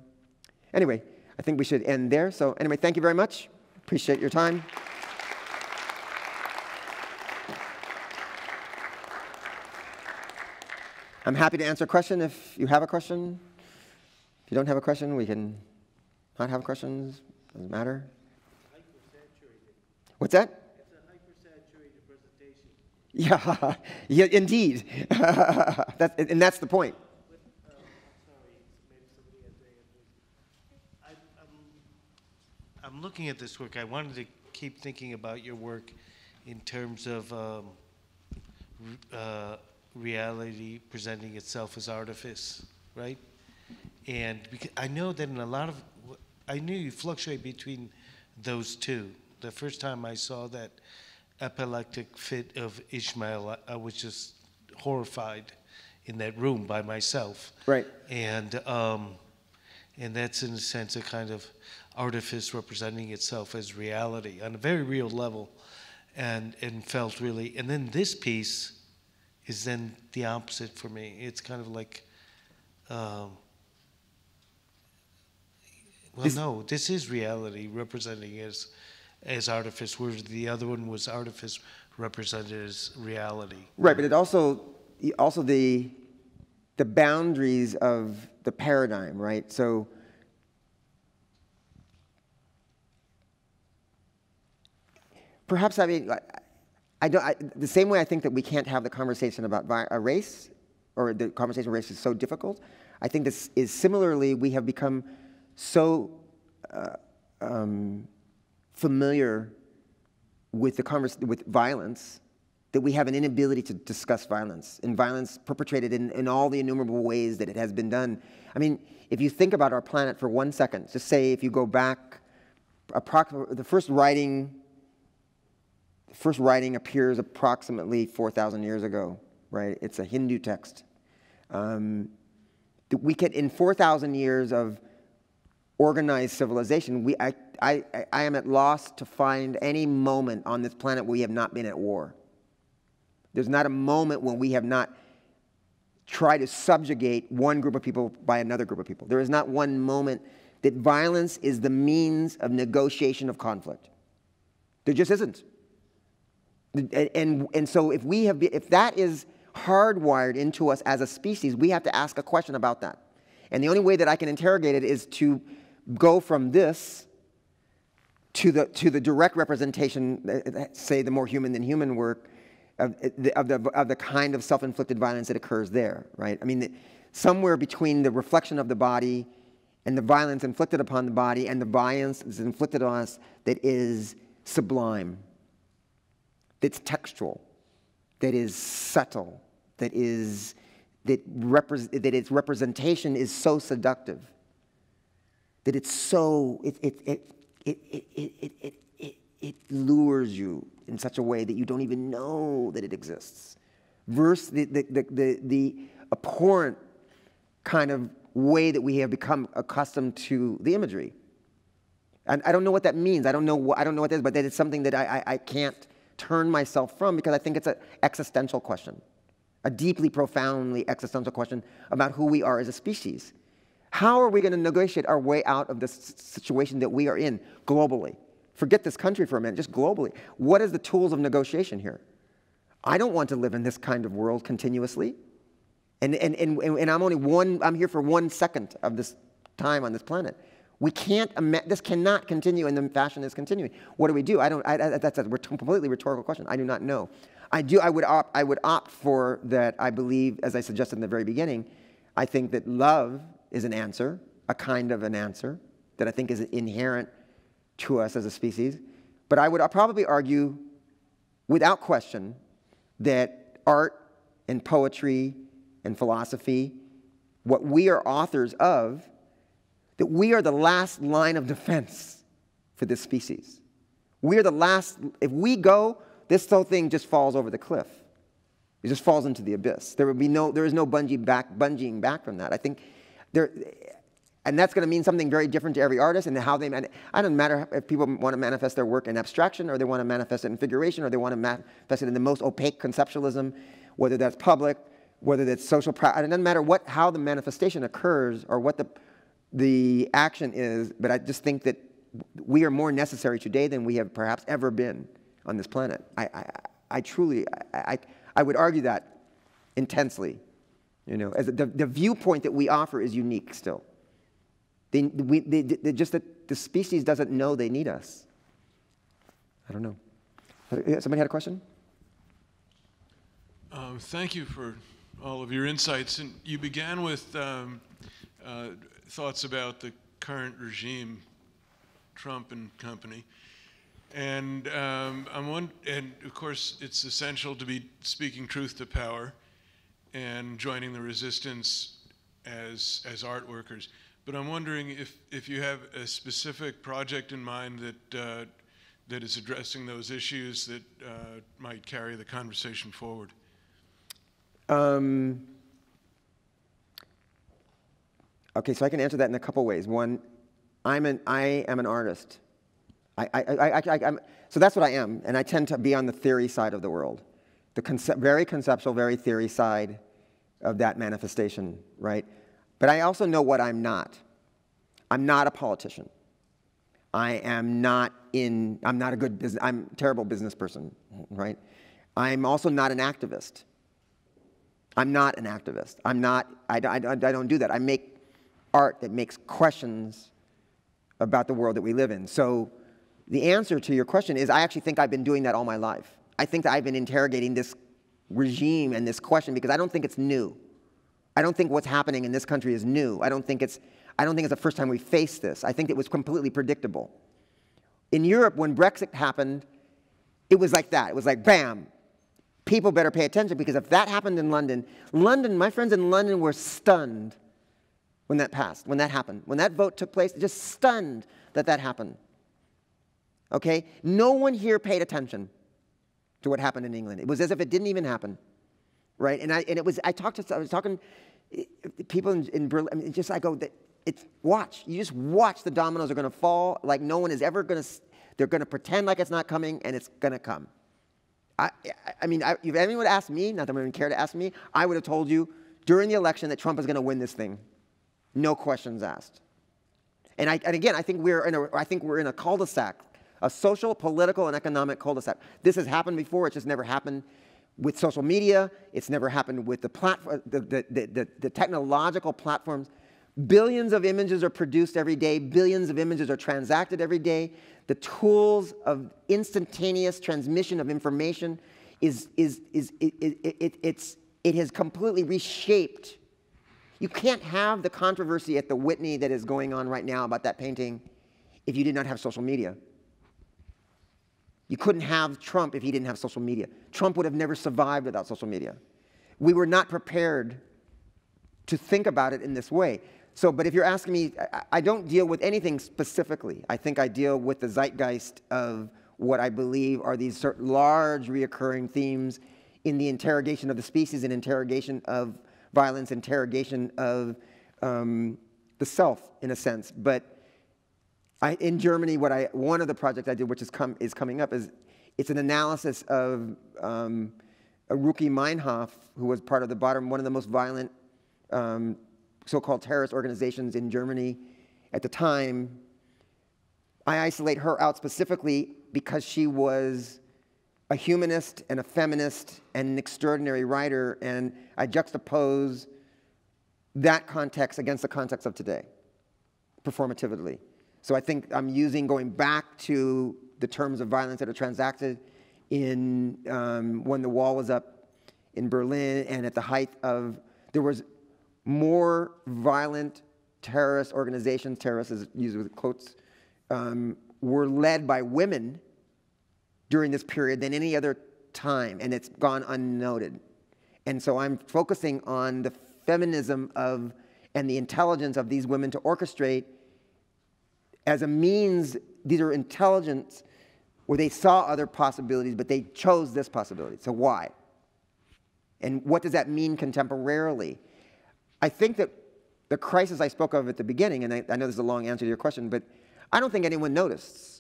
Anyway, I think we should end there. So anyway, thank you very much. Appreciate your time. I'm happy to answer a question if you have a question. If you don't have a question, we can not have questions. Doesn't matter. What's that? It's a hypersaturated presentation. Yeah, yeah, indeed. and that's the point. I'm looking at this work. I wanted to keep thinking about your work in terms of um, uh, reality presenting itself as artifice, right? And I know that in a lot of, I knew you fluctuate between those two. The first time I saw that epileptic fit of Ishmael, I, I was just horrified in that room by myself. Right. And um, and that's in a sense a kind of artifice representing itself as reality on a very real level, and and felt really. And then this piece is then the opposite for me. It's kind of like. Um, well, no, this is reality representing as as artifice, whereas the other one was artifice represented as reality. Right, but it also also the the boundaries of the paradigm, right? So perhaps I mean I don't I, the same way I think that we can't have the conversation about a race or the conversation race is so difficult. I think this is similarly we have become so uh, um, familiar with the converse, with violence that we have an inability to discuss violence and violence perpetrated in, in all the innumerable ways that it has been done. I mean, if you think about our planet for one second, just say if you go back, the first writing, first writing appears approximately 4,000 years ago, right? It's a Hindu text. Um, we can, in 4,000 years of organized civilization, we, I, I, I am at loss to find any moment on this planet where we have not been at war. There's not a moment when we have not tried to subjugate one group of people by another group of people. There is not one moment that violence is the means of negotiation of conflict. There just isn't. And, and, and so if, we have, if that is hardwired into us as a species, we have to ask a question about that. And the only way that I can interrogate it is to go from this to the, to the direct representation, say the more human than human work, of the, of the, of the kind of self inflicted violence that occurs there, right? I mean, somewhere between the reflection of the body and the violence inflicted upon the body and the violence that's inflicted on us that is sublime, that's textual, that is subtle, that is that, that its representation is so seductive, that it's so it it it it it it it, it, it lures you in such a way that you don't even know that it exists. Verse the the, the, the, the abhorrent kind of way that we have become accustomed to the imagery. And I don't know what that means. I don't know, what, I don't know what that is, but that is something that I, I, I can't turn myself from because I think it's an existential question, a deeply, profoundly existential question about who we are as a species. How are we going to negotiate our way out of this situation that we are in globally? Forget this country for a minute, just globally. What is the tools of negotiation here? I don't want to live in this kind of world continuously. And, and, and, and I'm only one, I'm here for one second of this time on this planet. We can't, this cannot continue in the fashion it's continuing. What do we do? I don't, I, I, that's a completely rhetorical question. I do not know. I do, I would opt, I would opt for that, I believe, as I suggested in the very beginning, I think that love is an answer, a kind of an answer that I think is inherent to us as a species. But I would probably argue, without question, that art and poetry and philosophy, what we are authors of, that we are the last line of defense for this species. We are the last, if we go, this whole thing just falls over the cliff. It just falls into the abyss. There would be no, there is no bungee back, bungeeing back from that. I think there, and that's going to mean something very different to every artist and how they, man- I don't matter if people want to manifest their work in abstraction or they want to manifest it in figuration or they want to manifest it in the most opaque conceptualism, whether that's public, whether that's social, it doesn't matter what, how the manifestation occurs or what the, the action is, but I just think that we are more necessary today than we have perhaps ever been on this planet. I, I, I truly, I, I, I would argue that intensely. You know, as the, the viewpoint that we offer is unique still. They, we, they, they just that the species doesn't know they need us. I don't know. Somebody had a question? Um, thank you for all of your insights. And you began with um, uh, thoughts about the current regime, Trump and company. And um, I'm one, and of course, it's essential to be speaking truth to power and joining the resistance as as art workers. But I'm wondering if if you have a specific project in mind that uh, that is addressing those issues that uh, might carry the conversation forward. Um, okay, so I can answer that in a couple ways. One, I'm an, I am an artist. I, I, I, I, am so that's what I am, and I tend to be on the theory side of the world, the very conceptual, very theory side of that manifestation, right? But I also know what I'm not. I'm not a politician. I am not in, I'm not a good business, I'm a terrible business person, right? I'm also not an activist. I'm not an activist. I'm not, I, I, I don't do that. I make art that makes questions about the world that we live in. So the answer to your question is I actually think I've been doing that all my life. I think that I've been interrogating this regime and this question because I don't think it's new. I don't think what's happening in this country is new. I don't think it's, I don't think it's the first time we faced this. I think it was completely predictable. In Europe, when Brexit happened, it was like that. It was like, bam, people better pay attention because if that happened in London, London, my friends in London were stunned when that passed, when that happened. When that vote took place, just stunned that that happened. Okay? No one here paid attention to what happened in England. It was as if it didn't even happen. Right? And I and it was I talked to I was talking eh, people in, in Berlin, I mean, just I go it's watch. You just watch the dominoes are going to fall like no one is ever going to they're going to pretend like it's not coming and it's going to come. I, I mean, I, if anyone would ask me, not that anyone cared to ask me, I would have told you during the election that Trump is going to win this thing. No questions asked. And, I, and again, I think we're in a, I think we're in a cul-de-sac, a social, political, and economic cul-de-sac. This has happened before. It's just never happened with social media. It's never happened with the, platform, the, the, the, the technological platforms. Billions of images are produced every day. Billions of images are transacted every day the tools of instantaneous transmission of information is, is, is it, it, it, it's, it has completely reshaped. You can't have the controversy at the Whitney that is going on right now about that painting if you did not have social media. You couldn't have Trump if he didn't have social media. Trump would have never survived without social media. We were not prepared to think about it in this way. So, but if you're asking me, I, don't deal with anything specifically. I think I deal with the zeitgeist of what I believe are these certain large reoccurring themes in the interrogation of the species and interrogation of violence, interrogation of um, the self, in a sense. But I, in Germany, what I, one of the projects I did, which is, com, is coming up, is it's an analysis of um, Ulrike Meinhof, who was part of the bottom, one of the most violent um, so-called terrorist organizations in Germany at the time. I isolate her out specifically because she was a humanist and a feminist and an extraordinary writer, and I juxtapose that context against the context of today, performatively. So I think I'm using going back to the terms of violence that are transacted in um, when the wall was up in Berlin and at the height of there was more violent terrorist organizations, terrorists is used with quotes, um, were led by women during this period than any other time, and it's gone unnoted. And so I'm focusing on the feminism of and the intelligence of these women to orchestrate as a means, these are intelligence where they saw other possibilities, but they chose this possibility. So why? And what does that mean contemporarily? I think that the crisis I spoke of at the beginning, and I, I know this is a long answer to your question, but I don't think anyone noticed.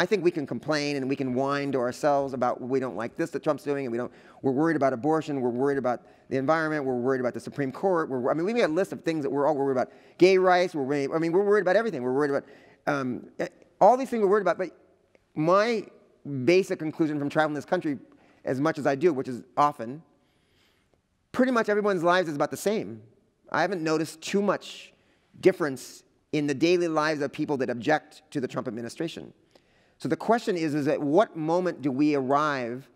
I think we can complain and we can whine to ourselves about we don't like this that Trump's doing, and we don't. We're worried about abortion. We're worried about the environment. We're worried about the Supreme Court. We're, I mean, we made a list of things that we're all worried about. Gay rights. We're worried, I mean, we're worried about everything. We're worried about um, all these things we're worried about. But my basic conclusion from traveling this country, as much as I do, which is often, pretty much everyone's lives is about the same. I haven't noticed too much difference in the daily lives of people that object to the Trump administration. So the question is, is at what moment do we arrive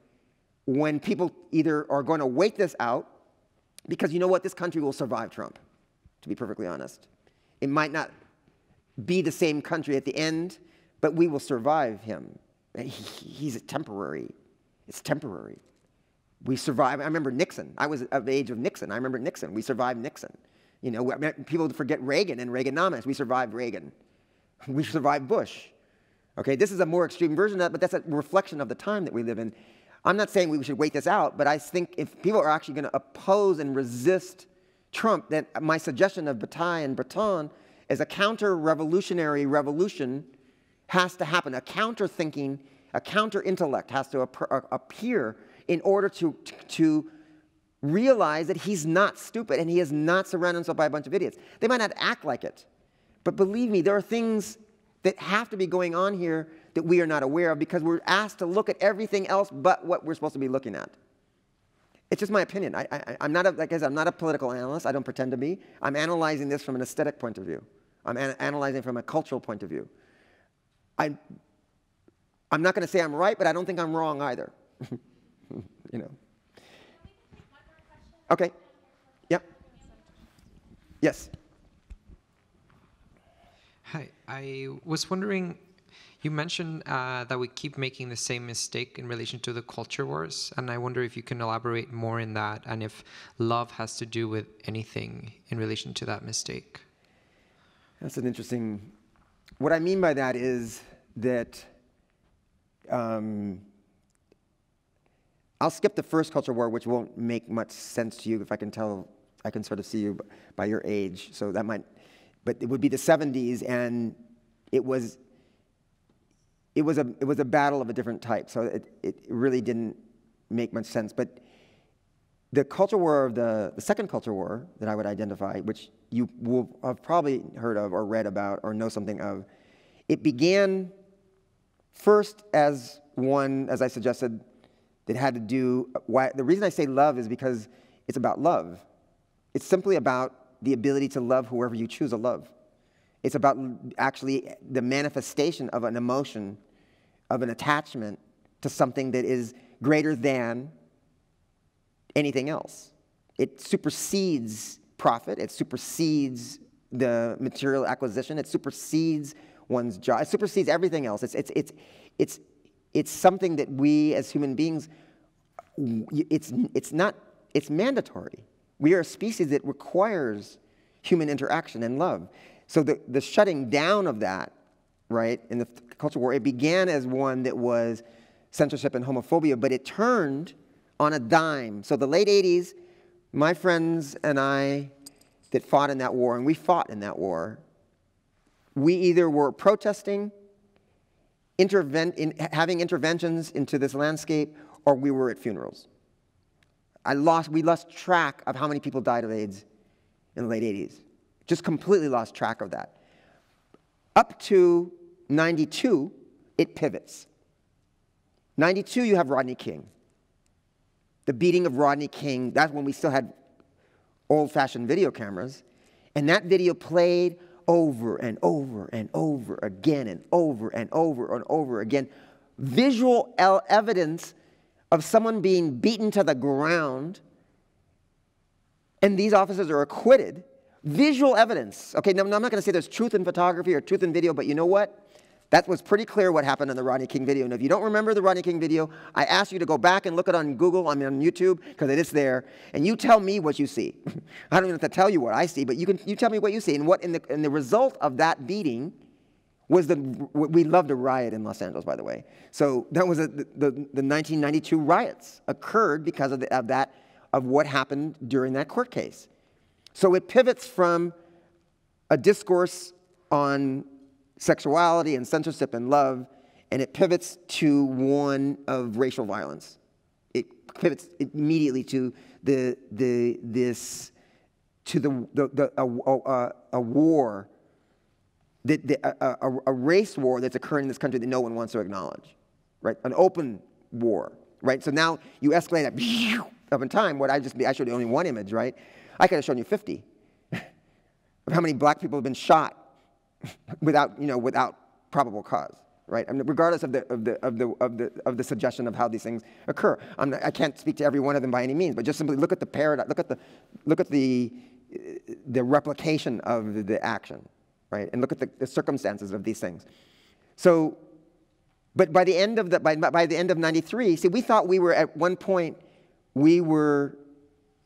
when people either are going to wait this out, because you know what, this country will survive Trump, to be perfectly honest. It might not be the same country at the end, but we will survive him. He's a temporary. It's temporary. We survive. I remember Nixon. I was of the age of Nixon. I remember Nixon. We survived Nixon. You know, people forget Reagan and Reaganomics. We survived Reagan. We survived Bush. Okay, this is a more extreme version of that, but that's a reflection of the time that we live in. I'm not saying we should wait this out, but I think if people are actually going to oppose and resist Trump, then my suggestion of Bataille and Breton is a counter-revolutionary revolution has to happen. A counter-thinking, a counter-intellect has to uh, appear in order to, to realize that he's not stupid and he is not surrounded himself by a bunch of idiots. They might not act like it, but believe me, there are things that have to be going on here that we are not aware of because we're asked to look at everything else but what we're supposed to be looking at. It's just my opinion. I, am not a, like I said, I'm not a political analyst. I don't pretend to be. I'm analyzing this from an aesthetic point of view. I'm an analyzing from a cultural point of view. I, I'm not going to say I'm right, but I don't think I'm wrong either. you know. Okay. Yep. Yes. I was wondering, you mentioned uh, that we keep making the same mistake in relation to the culture wars, and I wonder if you can elaborate more in that, and if love has to do with anything in relation to that mistake. That's an interesting. What I mean by that is that um, I'll skip the first culture war, which won't make much sense to you if I can tell. I can sort of see you by your age, so that might. But it would be the 70s, and it was. It was a it was a battle of a different type, so it, it really didn't make much sense. But the culture war of the, the second culture war that I would identify, which you will have probably heard of or read about or know something of, it began first as one, as I suggested, that had to do, why, the reason I say love is because it's about love. It's simply about the ability to love whoever you choose to love. It's about actually the manifestation of an emotion, of an attachment to something that is greater than anything else. It supersedes profit, it supersedes the material acquisition, it supersedes one's job, it supersedes everything else. It's, it's, it's, it's, it's something that we as human beings, it's, it's not, it's mandatory. We are a species that requires human interaction and love. So the, the shutting down of that, right, in the culture war, it began as one that was censorship and homophobia, but it turned on a dime. So the late 80s, my friends and I that fought in that war, and we fought in that war, we either were protesting, in, having interventions into this landscape, or we were at funerals. I lost, we lost track of how many people died of AIDS in the late 80s. Just completely lost track of that. Up to 92, it pivots. 92, you have Rodney King the beating of Rodney King, that's when we still had old fashioned video cameras. And that video played over and over and over again and over and over and over again. Visual evidence of someone being beaten to the ground, and these officers are acquitted. Visual evidence. Okay, now I'm not going to say there's truth in photography or truth in video, but you know what? That was pretty clear what happened in the Rodney King video. And if you don't remember the Rodney King video, I ask you to go back and look it on Google, I mean on YouTube, because it is there, and you tell me what you see. I don't even have to tell you what I see, but you can you tell me what you see. And what in the in the result of that beating was the we loved a riot in Los Angeles, by the way. So that was a, the, the, the 1992 riots occurred because of, the, of that of what happened during that court case. So it pivots from a discourse on sexuality and censorship and love, and it pivots to one of racial violence. It pivots immediately to the, the, this, to the, the, the a, a, a war, the, the, a, a, race war that's occurring in this country that no one wants to acknowledge, right? An open war, right? So now you escalate that up in time. What I just I showed you only one image, right? I could have shown you 50 of how many black people have been shot without, you know, without probable cause, right? I mean, regardless of the, of, the, of, the, of, the, of the suggestion of how these things occur. Not, i can't speak to every one of them by any means, but just simply look at the paradigm, look at the, look at the, uh, the replication of the action, right? And look at the, the circumstances of these things. So, but by the end of the, by, by the end of 93, see, we thought we were at one point, we were,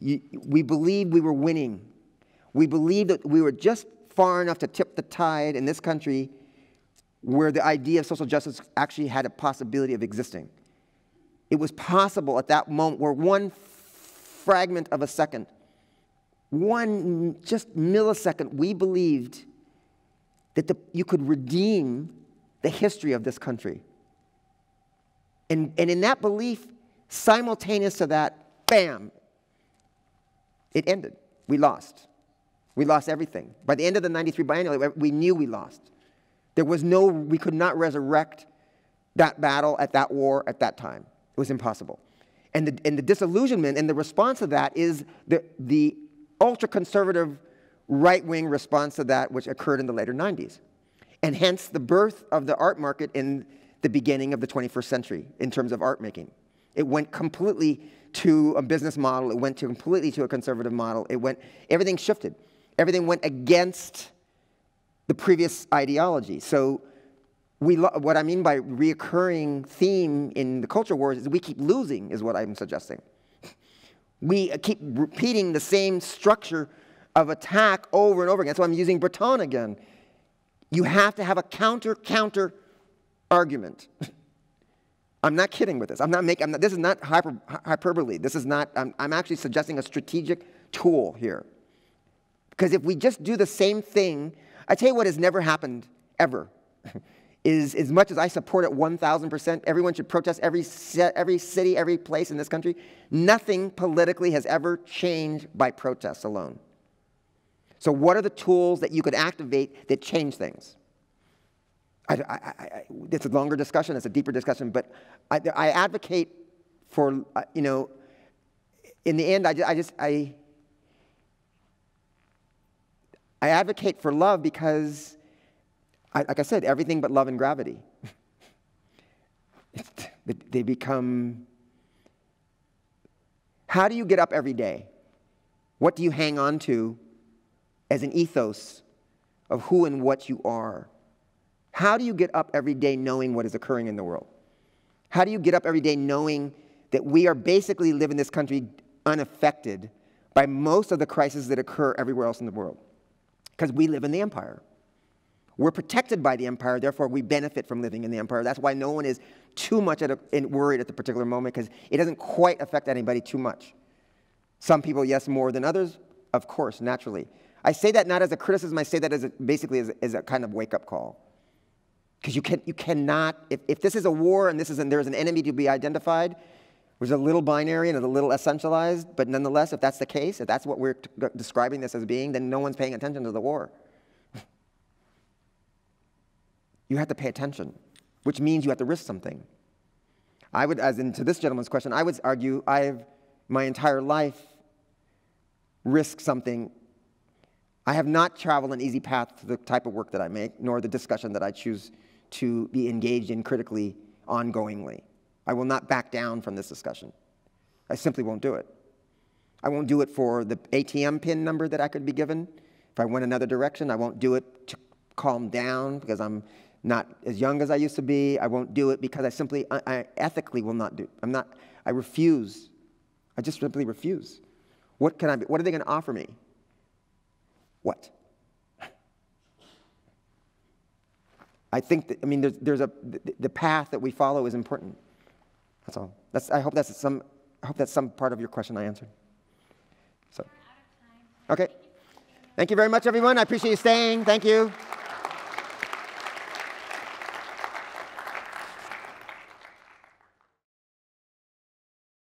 we believed we were winning. We believed that we were just far enough to tip the tide in this country where the idea of social justice actually had a possibility of existing. It was possible at that moment where one fragment of a second, one just millisecond, we believed that the, you could redeem the history of this country. And, and in that belief, simultaneous to that, bam, it ended. We lost. We lost everything. By the end of the 93 biennial, we knew we lost. There was no, we could not resurrect that battle at that war at that time. It was impossible. And the, and the disillusionment and the response to that is the, the ultra conservative right wing response to that, which occurred in the later 90s. And hence the birth of the art market in the beginning of the 21st century in terms of art making. It went completely to a business model, it went to completely to a conservative model, it went, everything shifted everything went against the previous ideology. So we what I mean by reoccurring theme in the culture wars is we keep losing, is what I'm suggesting. We keep repeating the same structure of attack over and over again. So I'm using Breton again. You have to have a counter counter argument. I'm not kidding with this. I'm not making. I'm not, this is not hyper, hyperbole. This is not. I'm, I'm actually suggesting a strategic tool here. Because if we just do the same thing, I tell you what has never happened ever. is as much as I support it 1,000%, everyone should protest every, every city, every place in this country. Nothing politically has ever changed by protests alone. So, what are the tools that you could activate that change things? I, I, I, it's a longer discussion, it's a deeper discussion, but I, advocate for, uh, you know, in the end, I, I just, I, I advocate for love because, I, like I said, everything but love and gravity. they become. How do you get up every day? What do you hang on to as an ethos of who and what you are? How do you get up every day knowing what is occurring in the world? How do you get up every day knowing that we are basically living this country unaffected by most of the crises that occur everywhere else in the world? because we live in the empire. We're protected by the empire, therefore we benefit from living in the empire. That's why no one is too much at a, worried at the particular moment because it doesn't quite affect anybody too much. Some people, yes, more than others, of course, naturally. I say that not as a criticism, I say that as a, basically as a, as a kind of wake up call. Because you, can, you cannot, if, if this is a war and this is an, there's an enemy to be identified, was a little binary and a little essentialized, but nonetheless, if that's the case, if that's what we're describing this as being, then no one's paying attention to the war. you have to pay attention, which means you have to risk something. I would, as in to this gentleman's question, I would argue I've my entire life risked something. I have not traveled an easy path to the type of work that I make, nor the discussion that I choose to be engaged in critically ongoingly. I will not back down from this discussion. I simply won't do it. I won't do it for the ATM pin number that I could be given. If I went another direction, I won't do it to calm down because I'm not as young as I used to be. I won't do it because I simply, I, I ethically will not do. I'm not, I refuse. I just simply refuse. What can I be? What are they going to offer me? What? I think that, I mean, there's, there's a, the, the path that we follow is important. That's all. That's, I hope that's some, I hope that's some part of your question I answered. So, okay. Thank you very much, everyone. I appreciate you staying. Thank you.